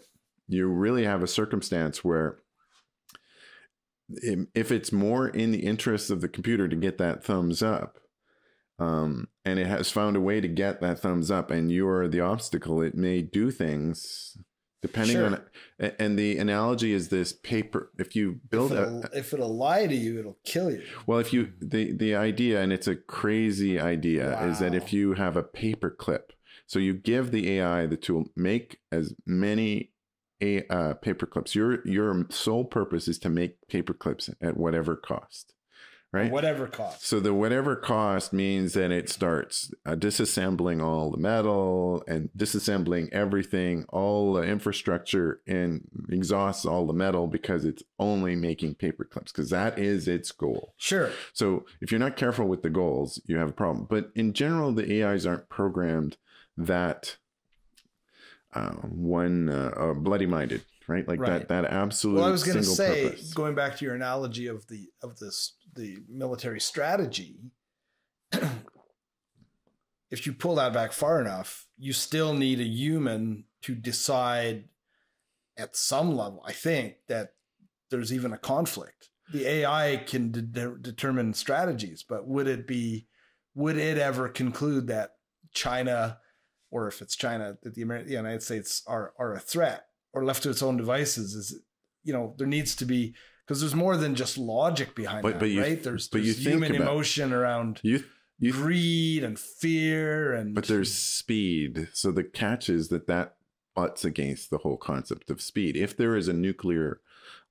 Speaker 2: you really have a circumstance where if it's more in the interest of the computer to get that thumbs up um, and it has found a way to get that thumbs up and you're the obstacle it may do things depending
Speaker 1: Sure.
Speaker 2: on a- and the analogy is this paper if you build a,
Speaker 1: it'll, if it'll lie to you, it'll kill you.
Speaker 2: well, if you the the idea, and it's a crazy idea, is that if you have a paper clip, so you give the AI the tool, make as many a uh, paper clips. Your your sole purpose is to make paper clips at whatever cost, right?
Speaker 1: Whatever cost.
Speaker 2: So the whatever cost means that it starts uh, disassembling all the metal and disassembling everything, all the infrastructure, and exhausts all the metal because it's only making paper clips because that is its goal.
Speaker 1: Sure.
Speaker 2: So if you're not careful with the goals, you have a problem. But in general, the AIs aren't programmed that uh, one uh, uh, bloody minded, right? Like
Speaker 1: Right.
Speaker 2: that that absolute.
Speaker 1: Well, I was going to say,
Speaker 2: purpose.
Speaker 1: going back to your analogy of the of this the military strategy, if you pull that back far enough, you still need a human to decide at some level. I think that there's even a conflict. The AI can de- de- determine strategies, but would it be would it ever conclude that China, or if it's China, that the, Amer- the United States are are a threat, or left to its own devices? Is you know there needs to be because there's more than just logic behind
Speaker 2: But-
Speaker 1: that,
Speaker 2: but you-
Speaker 1: right? There's,
Speaker 2: but you
Speaker 1: there's human
Speaker 2: about-
Speaker 1: emotion around
Speaker 2: you you
Speaker 1: greed and fear and
Speaker 2: But there's speed. So the catch is that that butts against the whole concept of speed. If there is a nuclear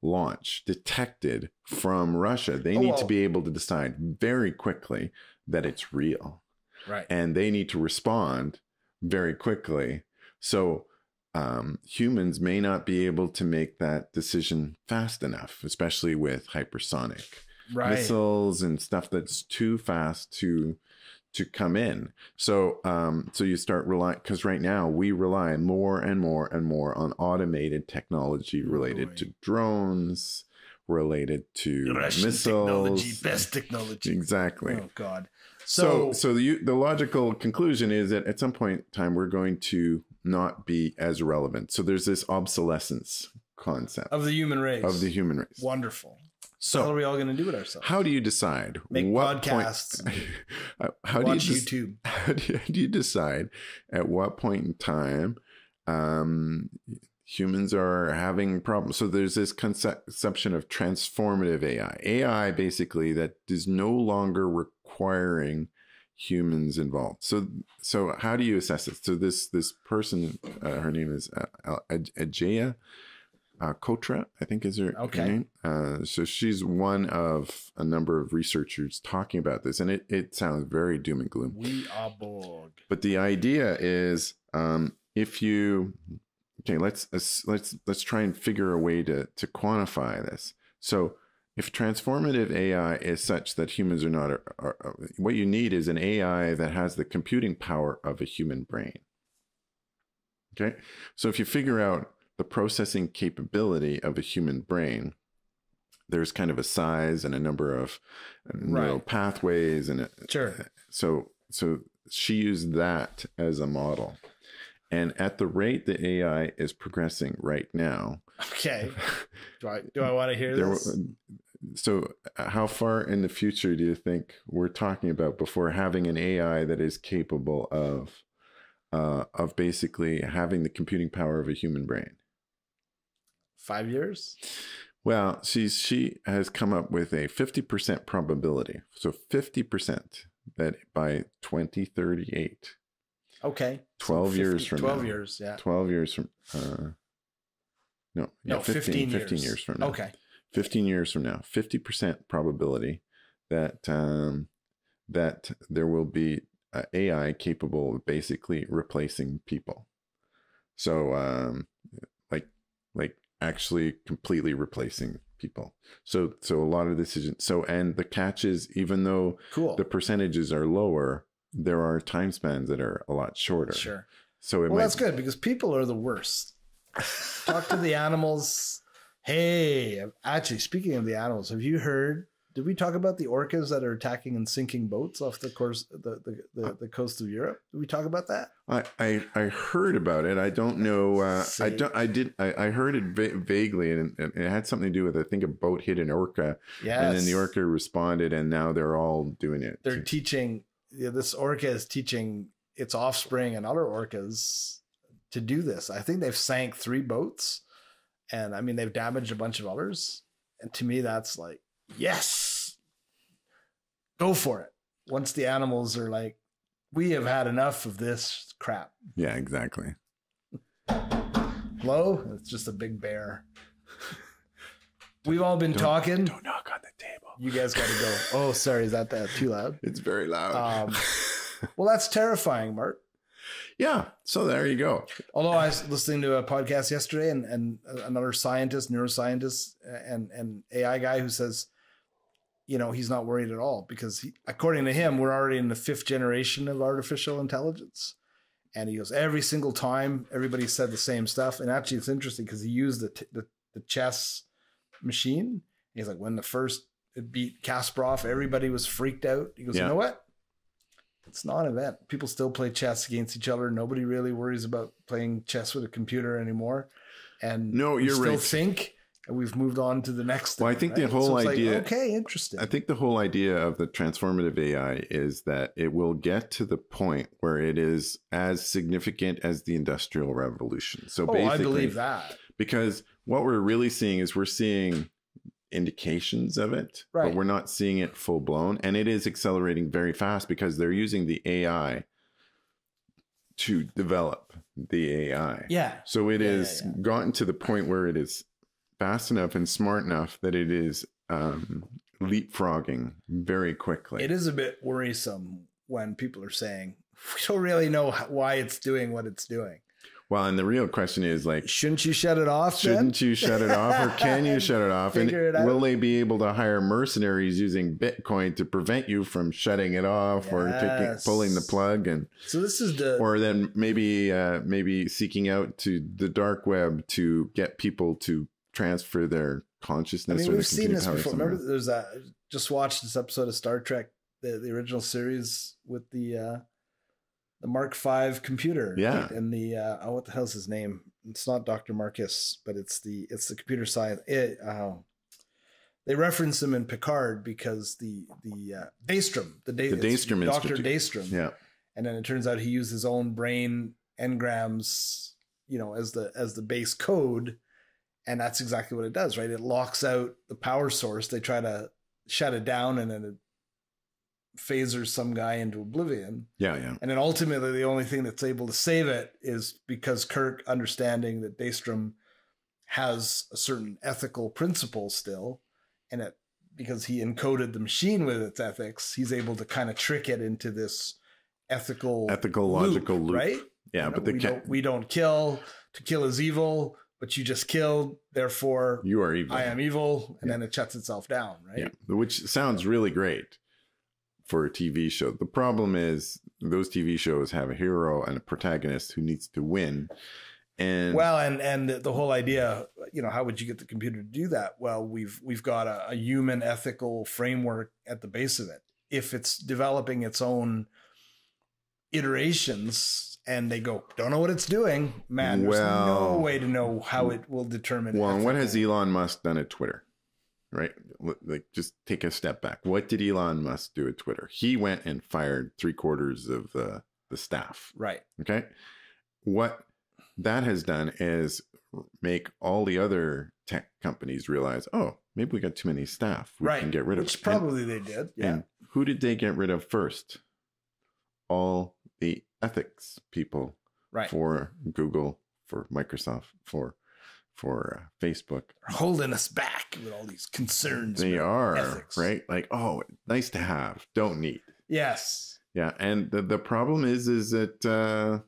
Speaker 2: launch detected from Russia, they
Speaker 1: Oh,
Speaker 2: need
Speaker 1: well-
Speaker 2: to be able to decide very quickly that it's real
Speaker 1: right.
Speaker 2: and they need to respond very quickly. So um, humans may not be able to make that decision fast enough, especially with hypersonic
Speaker 1: Right.
Speaker 2: missiles and stuff that's too fast to to come in. So um so you start relying because right now we rely more and more and more on automated technology related to drones, related to
Speaker 1: Russian
Speaker 2: missiles.
Speaker 1: technology, best technology.
Speaker 2: Exactly.
Speaker 1: Oh God.
Speaker 2: So,
Speaker 1: So,
Speaker 2: so the the logical conclusion is that at some point in time we're going to not be as relevant. So there's this obsolescence concept
Speaker 1: of the human race.
Speaker 2: of the human race.
Speaker 1: wonderful.
Speaker 2: So
Speaker 1: what are we all going to do it ourselves?
Speaker 2: how do you decide
Speaker 1: Make
Speaker 2: what
Speaker 1: podcasts.
Speaker 2: point? how do you
Speaker 1: Watch YouTube.
Speaker 2: how do you, how do you decide at what point in time um, humans are having problems? So there's this conception of transformative AI. AI basically that is no longer requiring humans involved. So so how do you assess it? So this this person, uh, her name is uh, Aj- Ajeya uh, Cotra, I think is her, her
Speaker 1: Okay.
Speaker 2: name. Uh, so she's one of a number of researchers talking about this, and it, it sounds very doom and gloom.
Speaker 1: We are Borg.
Speaker 2: But the idea is, um, if you okay, let's let's let's try and figure a way to to quantify this. So, if transformative AI is such that humans are not, are, are, what you need is an AI that has the computing power of a human brain. Okay. So if you figure out the processing capability of a human brain, there's kind of a size and a number of uh, neural
Speaker 1: Right.
Speaker 2: pathways and a-
Speaker 1: Sure.
Speaker 2: Uh, so so she used that as a model. And at the rate the AI is progressing right now,
Speaker 1: Okay. Do I do I want to hear
Speaker 2: there
Speaker 1: this?
Speaker 2: so uh, how far in the future do you think we're talking about before having an AI that is capable of uh, of basically having the computing power of a human brain?
Speaker 1: Five years?
Speaker 2: Well, she's she has come up with a 50% probability. So 50% that by 2038,
Speaker 1: Okay.
Speaker 2: 12 years
Speaker 1: 50
Speaker 2: from
Speaker 1: 12
Speaker 2: now.
Speaker 1: years, yeah.
Speaker 2: 12 years from uh no, yeah,
Speaker 1: No, 15,
Speaker 2: 15
Speaker 1: years.
Speaker 2: years from now.
Speaker 1: Okay.
Speaker 2: 15 years from now 50% probability that um, that there will be uh, ai capable of basically replacing people so um, like like actually completely replacing people so so a lot of decisions so and the catch is even though
Speaker 1: Cool.
Speaker 2: the percentages are lower there are time spans that are a lot shorter
Speaker 1: Sure.
Speaker 2: so it
Speaker 1: Well,
Speaker 2: might
Speaker 1: that's good because people are the worst. Talk to the animals. Hey, actually, speaking of the animals, have you heard? Did we talk about the orcas that are attacking and sinking boats off the course the the, the, the coast of Europe? Did we talk about that?
Speaker 2: I, I I heard about it. I don't know. Uh, I don't. I did. I, I heard it va- vaguely, and, and it had something to do with. I think a boat hit an orca,
Speaker 1: Yeah.
Speaker 2: and then the orca responded, and now they're all doing it.
Speaker 1: They're teaching. Yeah, this orca is teaching its offspring and other orcas to do this. I think they've sank three boats, and I mean they've damaged a bunch of others. And to me, that's like yes, go for it. Once the animals are like, we have had enough of this crap.
Speaker 2: yeah, exactly.
Speaker 1: Hello, it's just a big bear. We've all been
Speaker 2: Don't-
Speaker 1: talking.
Speaker 2: Don't knock on the table.
Speaker 1: You guys got to go. Oh, sorry, is that that too loud?
Speaker 2: It's very loud.
Speaker 1: Um, Well, that's terrifying, Mark.
Speaker 2: Yeah. So there you go.
Speaker 1: Although I was listening to a podcast yesterday, and, and another scientist, neuroscientist, and and AI guy who says, you know, he's not worried at all because he, according to him, we're already in the fifth generation of artificial intelligence. And he goes, every single time, everybody said the same stuff. And actually, it's interesting because he used the, t- the the chess machine. He's like, when the first it beat Kasparov, everybody was freaked out. He goes,
Speaker 2: Yeah.
Speaker 1: you know what? It's not an event. People still play chess against each other. Nobody really worries about playing chess with a computer anymore. And
Speaker 2: No,
Speaker 1: we
Speaker 2: you're
Speaker 1: still
Speaker 2: right.
Speaker 1: think and we've moved on to the next
Speaker 2: Well, I think the whole
Speaker 1: like,
Speaker 2: idea-
Speaker 1: okay, interesting.
Speaker 2: I think the whole idea of the transformative AI is that it will get to the point where it is as significant as the industrial revolution. So
Speaker 1: oh,
Speaker 2: basically,
Speaker 1: I believe that.
Speaker 2: because what we're really seeing is we're seeing indications of it,
Speaker 1: Right.
Speaker 2: but we're not seeing it full blown. And it is accelerating very fast because they're using the AI to develop the AI.
Speaker 1: Yeah.
Speaker 2: So it
Speaker 1: Yeah, yeah,
Speaker 2: has
Speaker 1: yeah.
Speaker 2: gotten to the point where it is fast enough and smart enough that it is um, leapfrogging very quickly.
Speaker 1: It is a bit worrisome when people are saying, we don't really know why it's doing what it's doing.
Speaker 2: Well, and the real question is like,
Speaker 1: Shouldn't you shut it off?
Speaker 2: shouldn't
Speaker 1: then?
Speaker 2: you shut it off or can you shut it off? And
Speaker 1: it
Speaker 2: will they be able to hire mercenaries using Bitcoin to prevent you from shutting it off or taking, pulling the plug and
Speaker 1: So this is the
Speaker 2: or then maybe uh, maybe seeking out to the dark web to get people to transfer their consciousness. I mean,
Speaker 1: we've seen this before.
Speaker 2: somewhere.
Speaker 1: Remember, there's a just watched this episode of Star Trek, the, the original series with the uh the Mark V computer.
Speaker 2: Yeah.
Speaker 1: And the uh oh, what the hell's his name? It's not Dr. Marcus, but it's the it's the computer science. It, oh. They reference him in Picard because the the uh, Daystrom, the, da-
Speaker 2: The Daystrom
Speaker 1: Dr.
Speaker 2: Institute.
Speaker 1: Daystrom,
Speaker 2: Yeah.
Speaker 1: and then it turns out he used his own brain engrams you know as the as the base code and that's exactly what it does right it locks out the power source they try to shut it down and then it phasers some guy into oblivion
Speaker 2: Yeah, yeah.
Speaker 1: and then ultimately the only thing that's able to save it is because kirk understanding that daystrom has a certain ethical principle still and it because he encoded the machine with its ethics he's able to kind of trick it into this ethical
Speaker 2: Ethical, logical loop.
Speaker 1: right
Speaker 2: Yeah,
Speaker 1: You know,
Speaker 2: but the
Speaker 1: we, don't, we don't kill to kill is evil but you just killed therefore
Speaker 2: you are evil.
Speaker 1: i am evil and
Speaker 2: Yeah.
Speaker 1: then it shuts itself down right
Speaker 2: Yeah, which sounds really great for a TV show. The problem is those TV shows have a hero and a protagonist who needs to win. And
Speaker 1: Well, and and the- whole idea, you know, how would you get the computer to do that? Well, we've we've got a, a human ethical framework at the base of it. If it's developing its own iterations and they go, don't know what it's doing, man, there's no way to know how it will determine.
Speaker 2: well, and what has Elon Musk done at Twitter? Right? Like, just take a step back. What did Elon Musk do at Twitter? He went and fired three quarters of the, the staff.
Speaker 1: right?
Speaker 2: Okay. What that has done is make all the other tech companies realize, oh, maybe we got too many staff. We
Speaker 1: right.
Speaker 2: can get rid of
Speaker 1: Which
Speaker 2: And-
Speaker 1: probably they did. Yeah.
Speaker 2: And who did they get rid of first? All the ethics people
Speaker 1: right.
Speaker 2: for Google, for Microsoft, for for uh, Facebook.
Speaker 1: Holding us back with all these concerns.
Speaker 2: They are
Speaker 1: ethics.
Speaker 2: right. Like, oh, nice to have, don't need.
Speaker 1: Yes.
Speaker 2: Yeah, and the the problem is is that uh,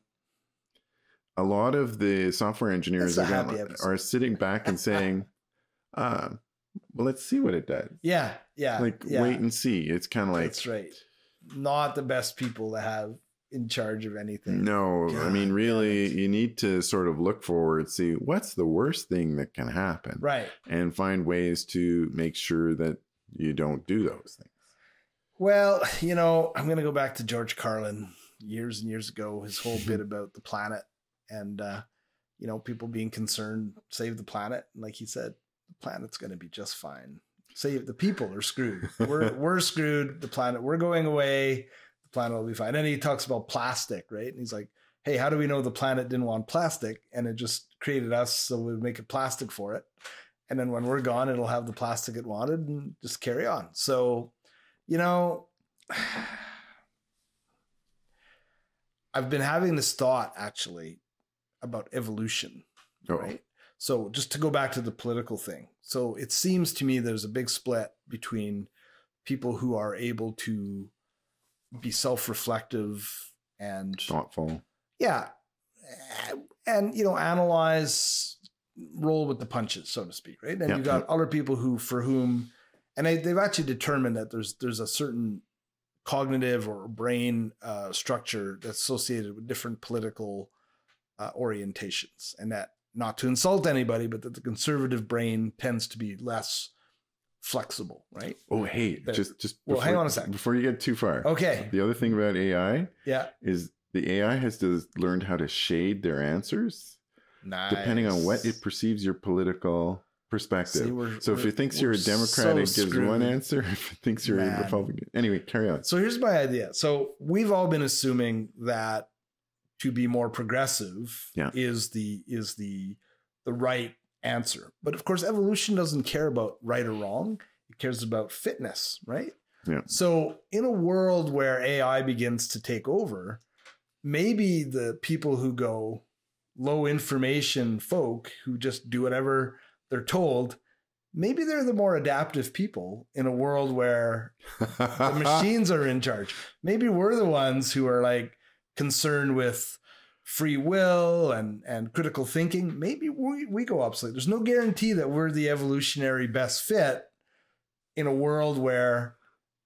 Speaker 2: a lot of the software engineers are, gonna- are sitting back and saying, uh, "Well, let's see what it does.
Speaker 1: Yeah. Yeah.
Speaker 2: like,
Speaker 1: yeah.
Speaker 2: wait and see." It's kind of like,
Speaker 1: That's right. Not the best people to have in charge of anything.
Speaker 2: no, I mean, really, you need to sort of look forward, see what's the worst thing that can happen,
Speaker 1: Right.
Speaker 2: and find ways to make sure that you don't do those things.
Speaker 1: Well, you know, I'm going to go back to George Carlin years and years ago, his whole bit about the planet and, uh, you know, people being concerned, save the planet. And like he said, the planet's going to be just fine. Save the people are screwed. We're, we're screwed. The planet, we're going away. Planet will be fine. And he talks about plastic, right? And he's like, hey, how do we know the planet didn't want plastic? And it just created us. So we make it plastic for it. And then when we're gone, it'll have the plastic it wanted and just carry on. So, you know, I've been having this thought actually about evolution,
Speaker 2: Oh,
Speaker 1: right? So just to go back to the political thing. So it seems to me there's a big split between people who are able to be self-reflective and
Speaker 2: thoughtful.
Speaker 1: yeah, and you know, analyze, roll with the punches, so to speak, right? And
Speaker 2: Yeah.
Speaker 1: you've got other people who, for whom, and they, they've actually determined that there's there's a certain cognitive or brain uh, structure that's associated with different political uh, orientations, and that not to insult anybody, but that the conservative brain tends to be less flexible, right?
Speaker 2: Oh, hey,
Speaker 1: There.
Speaker 2: just just
Speaker 1: Well, hang on a sec.
Speaker 2: before you get too far.
Speaker 1: Okay,
Speaker 2: The other thing about AI
Speaker 1: yeah,
Speaker 2: is the AI has to learn how to shade their answers
Speaker 1: nice.
Speaker 2: depending on what it perceives your political perspective.
Speaker 1: See, we're-
Speaker 2: so if it thinks you're a Democrat, it
Speaker 1: so
Speaker 2: gives one answer. If it thinks you're
Speaker 1: Man.
Speaker 2: a Republican, anyway, carry on.
Speaker 1: So here's my idea. So we've all been assuming that to be more progressive
Speaker 2: Yeah.
Speaker 1: is the is the the right answer. But of course evolution doesn't care about right or wrong. It cares about fitness, right?
Speaker 2: Yeah.
Speaker 1: So in a world where AI begins to take over, maybe the people who go low information folk who just do whatever they're told, maybe they're the more adaptive people in a world where the machines are in charge. Maybe we're the ones who are like concerned with free will and and critical thinking. Maybe we, we go obsolete. There's no guarantee that we're the evolutionary best fit in a world where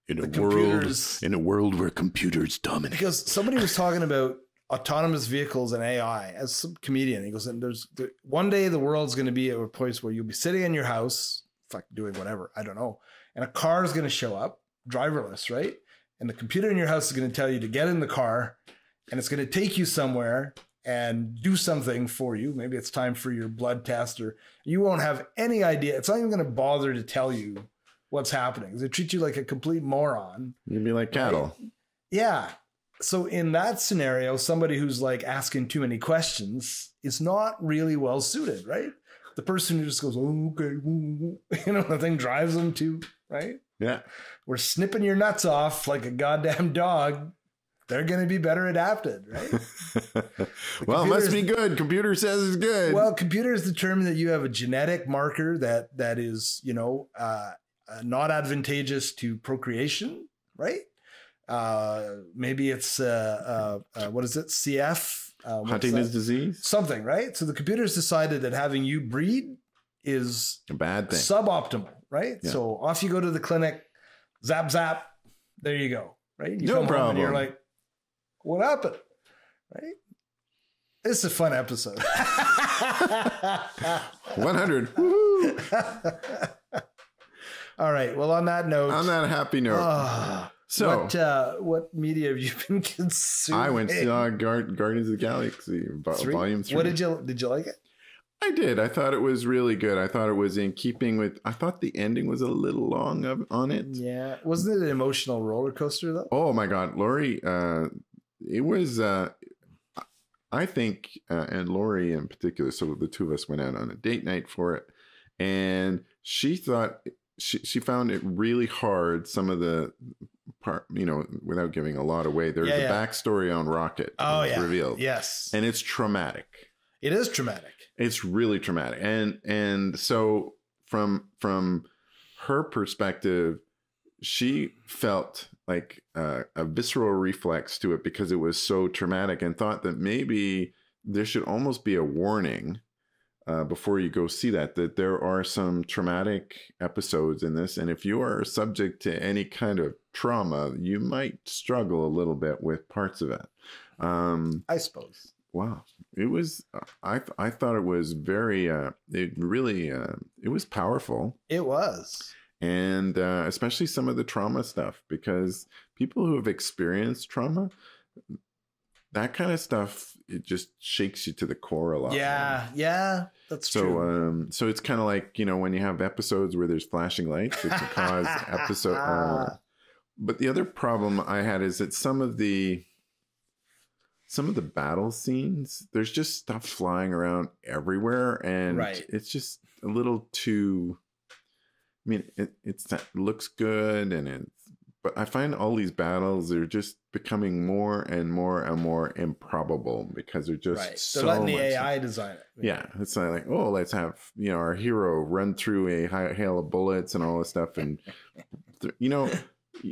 Speaker 2: in
Speaker 1: the computers
Speaker 2: in a world where computers dominate.
Speaker 1: because somebody was talking about autonomous vehicles and AI as some comedian. He goes, and there's there, one day the world's going to be at a place where you'll be sitting in your house, fuck, doing whatever, I don't know, and a car is going to show up, driverless, right? And the computer in your house is going to tell you to get in the car, and it's going to take you somewhere and do something for you. Maybe it's time for your blood test, or you won't have any idea. It's not even going to bother to tell you what's happening. They treat you like a complete moron.
Speaker 2: You'd be like cattle.
Speaker 1: Yeah. So in that scenario, somebody who's like asking too many questions is not really well suited, right? The person who just goes, oh, okay, woo, woo," you know, the thing drives them to, right?
Speaker 2: Yeah.
Speaker 1: We're snipping your nuts off like a goddamn dog. They're going to be better adapted, right?
Speaker 2: well, it must be good. Computer says it's good.
Speaker 1: well, computers determine that you have a genetic marker that that is, you know, uh, uh, not advantageous to procreation, right? Uh, maybe it's uh, uh, uh, what is it? CF.
Speaker 2: Huntington's disease,
Speaker 1: something, right? So the computers decided that having you breed is
Speaker 2: a bad thing.
Speaker 1: suboptimal, right?
Speaker 2: Yeah.
Speaker 1: So off you go to the clinic, zap zap, there you go, right? You
Speaker 2: No
Speaker 1: and you're like, what happened? Right? It's a fun episode.
Speaker 2: 100. Woo-hoo.
Speaker 1: All right. Well, on that note,
Speaker 2: On that happy note.
Speaker 1: ah,
Speaker 2: so
Speaker 1: what uh, what media have you been consuming?
Speaker 2: I went saw Guard, Guardians of the Galaxy
Speaker 1: Three?
Speaker 2: Volume 3.
Speaker 1: What did you did you like it?
Speaker 2: I did. I thought it was really good. I thought it was in keeping with. I thought the ending was a little long of, on it.
Speaker 1: Yeah, wasn't it an emotional roller coaster though?
Speaker 2: Oh my God, Lori! Uh, it was. Uh, I think, uh, and Lori in particular. So the two of us went out on a date night for it, and she thought she she found it really hard. Some of the part, you know, without giving a lot away. There's
Speaker 1: Yeah,
Speaker 2: a
Speaker 1: yeah.
Speaker 2: backstory on Rocket.
Speaker 1: Oh yeah,
Speaker 2: revealed,
Speaker 1: yes,
Speaker 2: and it's traumatic.
Speaker 1: it is traumatic.
Speaker 2: it's really traumatic and and so from from her perspective she felt like uh, a visceral reflex to it because it was so traumatic and thought that maybe there should almost be a warning uh, before you go see that that there are some traumatic episodes in this and if you are subject to any kind of trauma you might struggle a little bit with parts of it um
Speaker 1: I suppose.
Speaker 2: wow it was i i thought it was very uh it really uh it was powerful
Speaker 1: It was.
Speaker 2: And uh especially some of the trauma stuff because people who have experienced trauma that kind of stuff it just shakes you to the core a lot.
Speaker 1: Yeah, yeah, that's
Speaker 2: so
Speaker 1: true.
Speaker 2: um so it's kind of like you know when you have episodes where there's flashing lights it can cause episode uh, but the other problem I had is that some of the some of the battle scenes, there's just stuff flying around everywhere, and
Speaker 1: Right.
Speaker 2: it's just a little too. I mean, it it's it looks good, and it's but I find all these battles are just becoming more and more and more improbable because they're just
Speaker 1: right.
Speaker 2: so
Speaker 1: They're letting the AI design it.
Speaker 2: yeah, it's not like oh, let's have you know our hero run through a hail of bullets and all this stuff, and th- you know,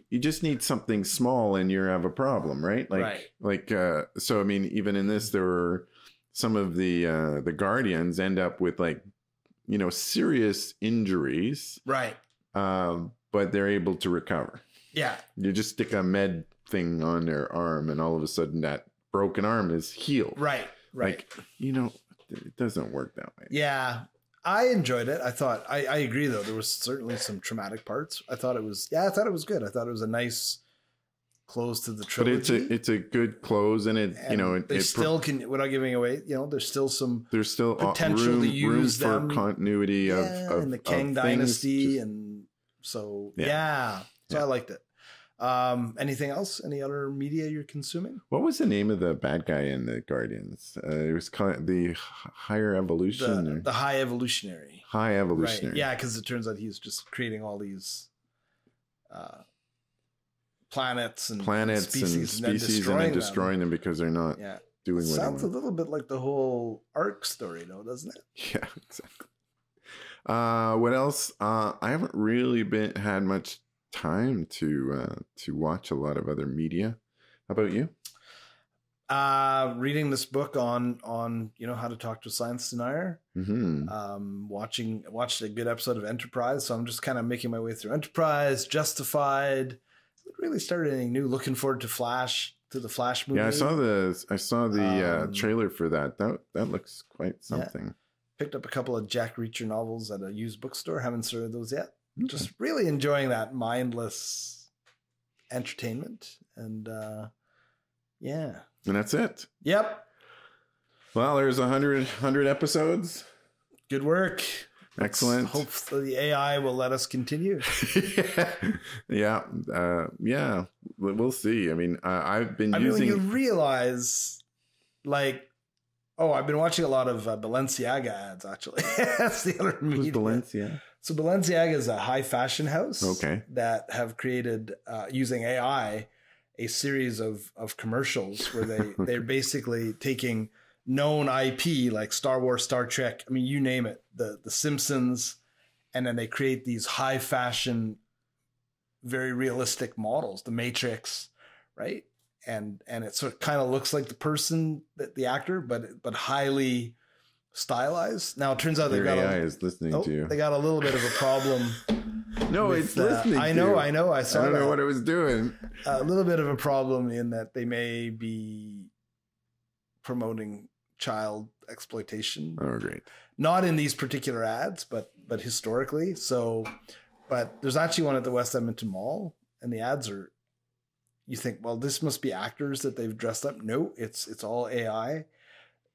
Speaker 2: you just need something small and you have a problem, right? Like,
Speaker 1: Right.
Speaker 2: like uh, so. I mean, even in this, there were some of the uh, the guardians end up with like you know serious injuries,
Speaker 1: Right.
Speaker 2: um, but they're able to recover.
Speaker 1: Yeah.
Speaker 2: You just stick a med thing on their arm, and all of a sudden that broken arm is healed.
Speaker 1: Right. Right.
Speaker 2: Like, you know, it doesn't work that way.
Speaker 1: Yeah, I enjoyed it. I thought I, I agree though. There was certainly some traumatic parts. I thought it was yeah. I thought it was good. I thought it was a nice close to the trilogy.
Speaker 2: but it's a it's a good close and it you know it,
Speaker 1: they
Speaker 2: it pro-
Speaker 1: still can without giving away. You know, there's still some
Speaker 2: there's still uh,
Speaker 1: potential
Speaker 2: room,
Speaker 1: to
Speaker 2: room
Speaker 1: use
Speaker 2: for continuity of,
Speaker 1: yeah,
Speaker 2: of
Speaker 1: and the
Speaker 2: of
Speaker 1: Kang Dynasty,
Speaker 2: just-
Speaker 1: and so
Speaker 2: Yeah.
Speaker 1: yeah. So
Speaker 2: Yeah.
Speaker 1: I liked it. Um, anything else? Any other media you're consuming?
Speaker 2: what was the name of the bad guy in the Guardians? Uh, it was called the higher evolution
Speaker 1: The, the High Evolutionary.
Speaker 2: high
Speaker 1: Right.
Speaker 2: evolutionary.
Speaker 1: Yeah, because it turns out he's just creating all these uh, planets and
Speaker 2: planets
Speaker 1: species
Speaker 2: and species and then destroying, them. because they're not.
Speaker 1: Yeah,
Speaker 2: doing what they
Speaker 1: sounds a little bit like the whole arc story, though, doesn't it?
Speaker 2: Yeah, exactly. Uh, what else? Uh, I haven't really been had much time to uh, to watch a lot of other media. How about you?
Speaker 1: Uh, reading this book on on you know how to talk to a science denier.
Speaker 2: hmm
Speaker 1: Um, watching watched a good episode of Enterprise, so I'm just kind of making my way through Enterprise, Justified. Really started anything new. Looking forward to Flash to the Flash movie.
Speaker 2: Yeah, I saw the I saw the uh,
Speaker 1: Um,
Speaker 2: trailer for that. That that looks quite something.
Speaker 1: picked up a couple of Jack Reacher novels at a used bookstore. Haven't started those yet.
Speaker 2: Okay.
Speaker 1: Just really enjoying that mindless entertainment. And uh yeah.
Speaker 2: And that's it.
Speaker 1: Yep.
Speaker 2: Well, there's a hundred hundred episodes.
Speaker 1: Good work.
Speaker 2: Excellent.
Speaker 1: Hopefully the AI will let us continue.
Speaker 2: yeah, uh, yeah. We- We'll see. I mean, uh, I've been
Speaker 1: I mean, when you realize, like, oh, I've been watching a lot of uh, Balenciaga ads. Actually, that's the other
Speaker 2: Who's
Speaker 1: media.
Speaker 2: Valencia?
Speaker 1: So Balenciaga is a high fashion house.
Speaker 2: Okay.
Speaker 1: That have created uh, using AI a series of of commercials where they they're basically taking known IP like Star Wars, Star Trek. I mean, you name it. The The Simpsons, and then they create these high fashion, very realistic models. The Matrix, right? And and it sort of kind of looks like the person, the, the actor, but but highly stylized. Now it turns out they got
Speaker 2: AI
Speaker 1: a,
Speaker 2: is listening
Speaker 1: Oh,
Speaker 2: to you.
Speaker 1: they got a little bit of a problem.
Speaker 2: No,
Speaker 1: with,
Speaker 2: it's
Speaker 1: uh,
Speaker 2: listening.
Speaker 1: I
Speaker 2: to
Speaker 1: know,
Speaker 2: you.
Speaker 1: I know, I
Speaker 2: I
Speaker 1: saw I
Speaker 2: don't
Speaker 1: that.
Speaker 2: know what it was doing.
Speaker 1: a little bit of a problem in that they may be promoting child exploitation
Speaker 2: Oh, great.
Speaker 1: not in these particular ads but but historically so but there's actually one at the west edmonton mall and the ads are you think well this must be actors that they've dressed up no it's it's all ai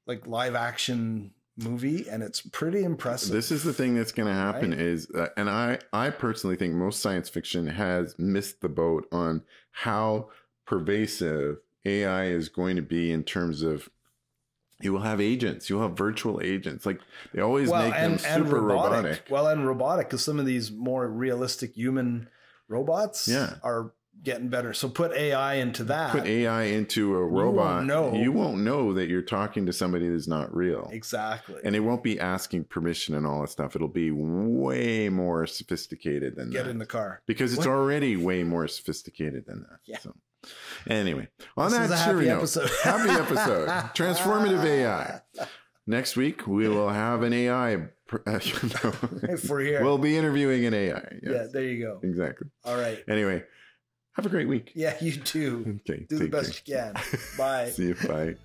Speaker 1: like live action movie and it's pretty impressive
Speaker 2: This is the thing that's going to happen
Speaker 1: Right.
Speaker 2: is, uh, and I, I personally think most science fiction has missed the boat on how pervasive AI is going to be in terms of you will have agents, you'll have virtual agents. Like they always make them super robotic.
Speaker 1: Well, and robotic because some of these more realistic human robots
Speaker 2: Yeah.
Speaker 1: are getting better. So put AI into that.
Speaker 2: Put AI into a robot,
Speaker 1: no
Speaker 2: you won't know that you're talking to somebody that's not real.
Speaker 1: exactly.
Speaker 2: And it won't be asking permission and all that stuff. It'll be way more sophisticated than that.
Speaker 1: Get
Speaker 2: that.
Speaker 1: in the car.
Speaker 2: because it's
Speaker 1: What?
Speaker 2: already way more sophisticated than that.
Speaker 1: Yeah.
Speaker 2: So, anyway, on
Speaker 1: This
Speaker 2: that cheery
Speaker 1: happy
Speaker 2: note,
Speaker 1: episode.
Speaker 2: happy episode, transformative AI. Next week we will have an AI. pr- no.
Speaker 1: If we're here.
Speaker 2: we'll be interviewing an AI.
Speaker 1: Yeah, there you go.
Speaker 2: exactly.
Speaker 1: All right.
Speaker 2: Anyway, have a great week.
Speaker 1: Yeah, you too.
Speaker 2: Okay,
Speaker 1: Do the best
Speaker 2: care.
Speaker 1: you can. Bye.
Speaker 2: See you. Bye.